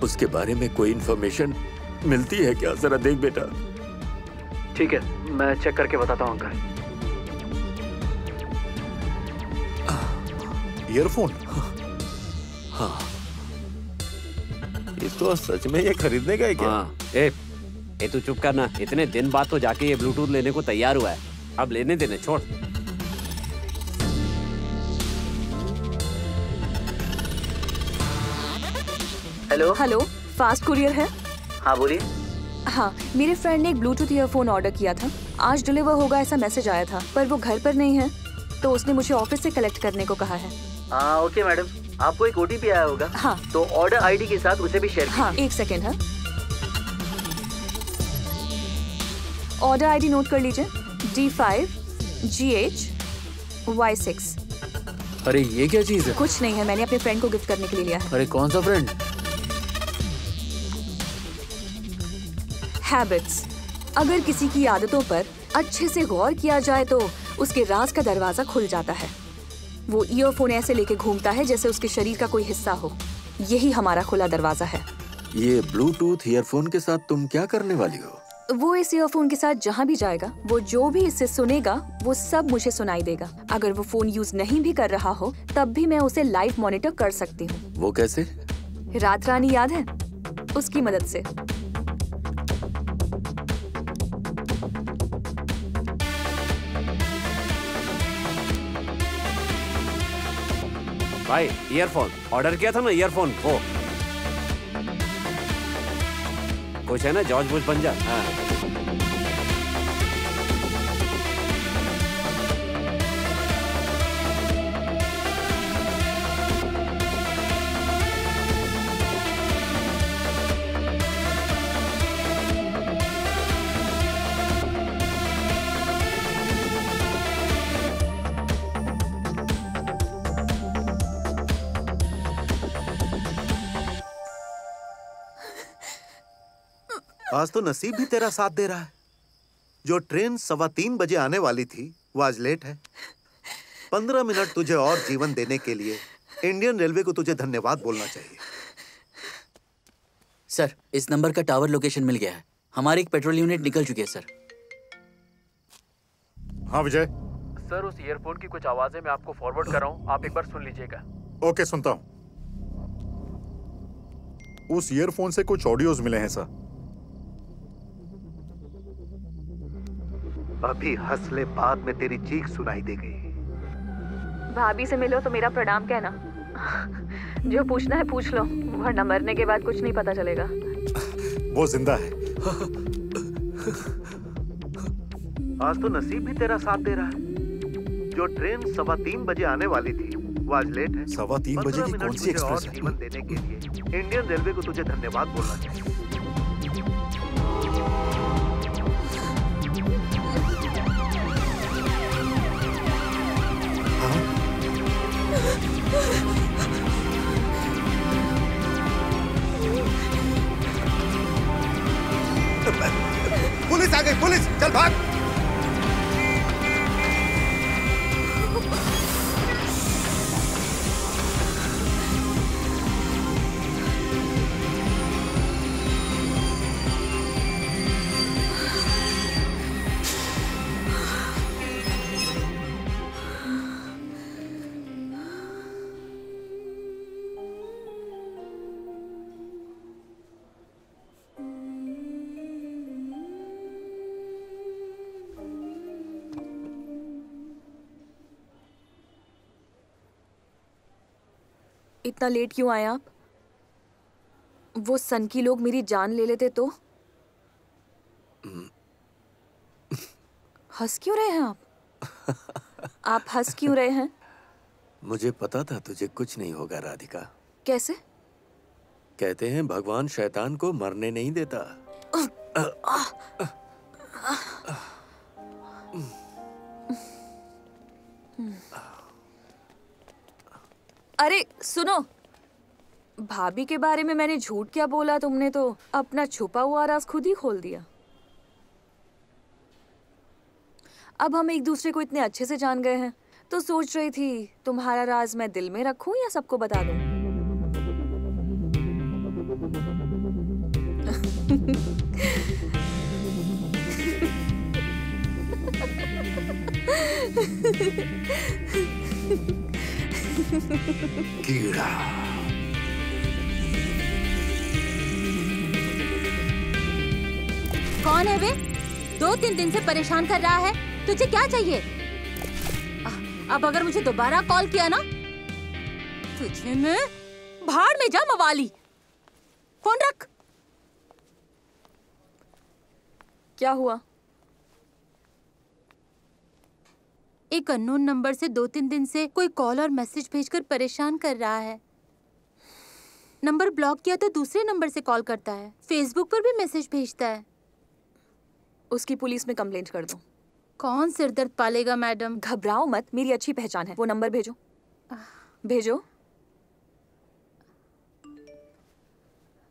उसके बारे में कोई इन्फॉर्मेशन मिलती है क्या? जरा देख बेटा। ठीक है मैं चेक करके बताता हूँ अंकल ईयरफोन हाँ। ये तो सच में ये खरीदने का है क्या? हाँ। ए ए तू चुप करना। इतने दिन बाद तो जाके ये ब्लूटूथ लेने को तैयार हुआ है। अब लेने देने छोड़। हेलो? हेलो फास्ट कुरियर है? हाँ बोलिए। हाँ मेरे फ्रेंड ने एक ब्लूटूथ ईयरफोन ऑर्डर किया था। आज डिलीवर होगा ऐसा मैसेज आया था पर वो घर पर नहीं है तो उसने मुझे ऑफ़िस से कलेक्ट करने को कहा है। हाँ ओके मैडम आपको एक ओटीपी आया होगा। हाँ। तो ऑर्डर आईडी के साथ उसे भी शेयर हाँ एक सेकेंड है। ऑर्डर आईडी नोट कर लीजिए। D five G H Y six अरे ये क्या चीज़ है? कुछ नहीं है मैंने अपने फ्रेंड को गिफ्ट करने के लिए लिया है। अरे कौन सा फ्रेंड हैबिट्स अगर किसी की आदतों पर अच्छे से गौर किया जाए तो उसके राज का दरवाज़ा खुल जाता है। वो ईयरफोन ऐसे लेके घूमता है जैसे उसके शरीर का कोई हिस्सा हो। यही हमारा खुला दरवाज़ा है। ये ब्लूटूथ ईयरफोन के साथ तुम क्या करने वाली हो? वो इस ईयरफोन के साथ जहाँ भी जाएगा वो जो भी इससे सुनेगा वो सब मुझे सुनाई देगा। अगर वो फ़ोन यूज़ नहीं भी कर रहा हो तब भी मैं उसे लाइव मॉनिटर कर सकती हूँ। वो कैसे? रात रानी याद है? उसकी मदद से। भाई ईयरफोन ऑर्डर किया था ना ईयरफोन वो. कुछ है ना जॉर्ज बुश बन जा. हाँ. आज तो नसीब भी तेरा साथ दे रहा है। जो ट्रेन सवा तीन बजे आने वाली थी वो आज लेट है। पंद्रह मिनट तुझे और जीवन देने के लिए इंडियन रेलवे को तुझे धन्यवाद बोलना चाहिए। सर इस नंबर का टावर लोकेशन मिल गया है। हमारी एक पेट्रोल यूनिट निकल चुकी है सर। हाँ विजय। सर उस ईयरफोन की कुछ आवाज़ें मैं आपको फॉरवर्ड कर रहा हूँ। आप एक बार सुन लीजिएगा। ओके सुनता हूँ। उस ईयरफोन से कुछ ऑडियोज मिले हैं सर। अभी हंसले बाद में तेरी चीख सुनाई दे गई। भाभी से मिलो तो मेरा प्रणाम कहना। जो पूछना है पूछ लो वरना मरने के बाद कुछ नहीं पता चलेगा। वो ज़िंदा है। आज तो नसीब भी तेरा साथ दे रहा है। जो ट्रेन सवा तीन बजे आने वाली थी वो आज लेट है। सवा तीन बजे की कौन सी एक्सप्रेस है? जीवन देने के लिए इंडियन रेलवे को तुझे धन्यवाद बोलना चाहिए। पुलिस आ गई पुलिस चल भाग। इतना लेट क्यों आए आप? वो सन की लोग मेरी जान ले लेते तो। हंस क्यों रहे हैं आप? आप हंस क्यों रहे हैं? मुझे पता था तुझे कुछ नहीं होगा राधिका। कैसे? कहते हैं भगवान शैतान को मरने नहीं देता। अरे, सुनो। भाभी के बारे में मैंने झूठ क्या बोला तुमने तो? अपना छुपा हुआ राज खुद ही खोल दिया। अब हम एक दूसरे को इतने अच्छे से जान गए हैं। तो सोच रही थी, तुम्हारा राज मैं दिल में रखूँ या सबको बता दूँ? कीड़ा कौन है वे? दो तीन दिन से परेशान कर रहा है। तुझे क्या चाहिए? अब अगर मुझे दोबारा कॉल किया ना तुझे मैं भाड़ में जा मवाली। फ़ोन रख। क्या हुआ? एक अननोन नंबर से दो तीन दिन से कोई कॉल और मैसेज भेजकर परेशान कर रहा है। नंबर ब्लॉक किया तो दूसरे नंबर से कॉल करता है। फेसबुक पर भी मैसेज भेजता है। उसकी पुलिस में कंप्लेंट कर दो। कौन सिरदर्द पालेगा मैडम? घबराओ मत मेरी अच्छी पहचान है। वो नंबर भेजो। भेजो।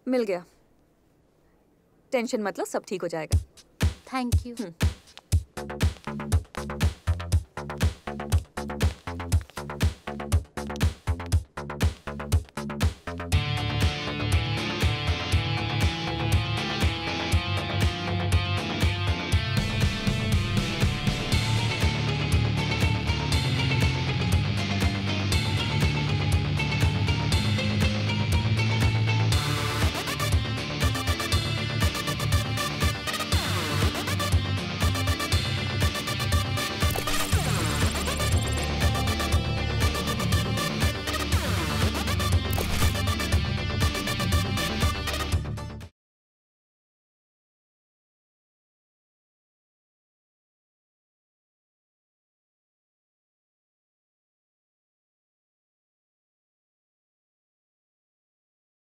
मिल गया। टेंशन मतलब सब ठीक हो जाएगा। Thank you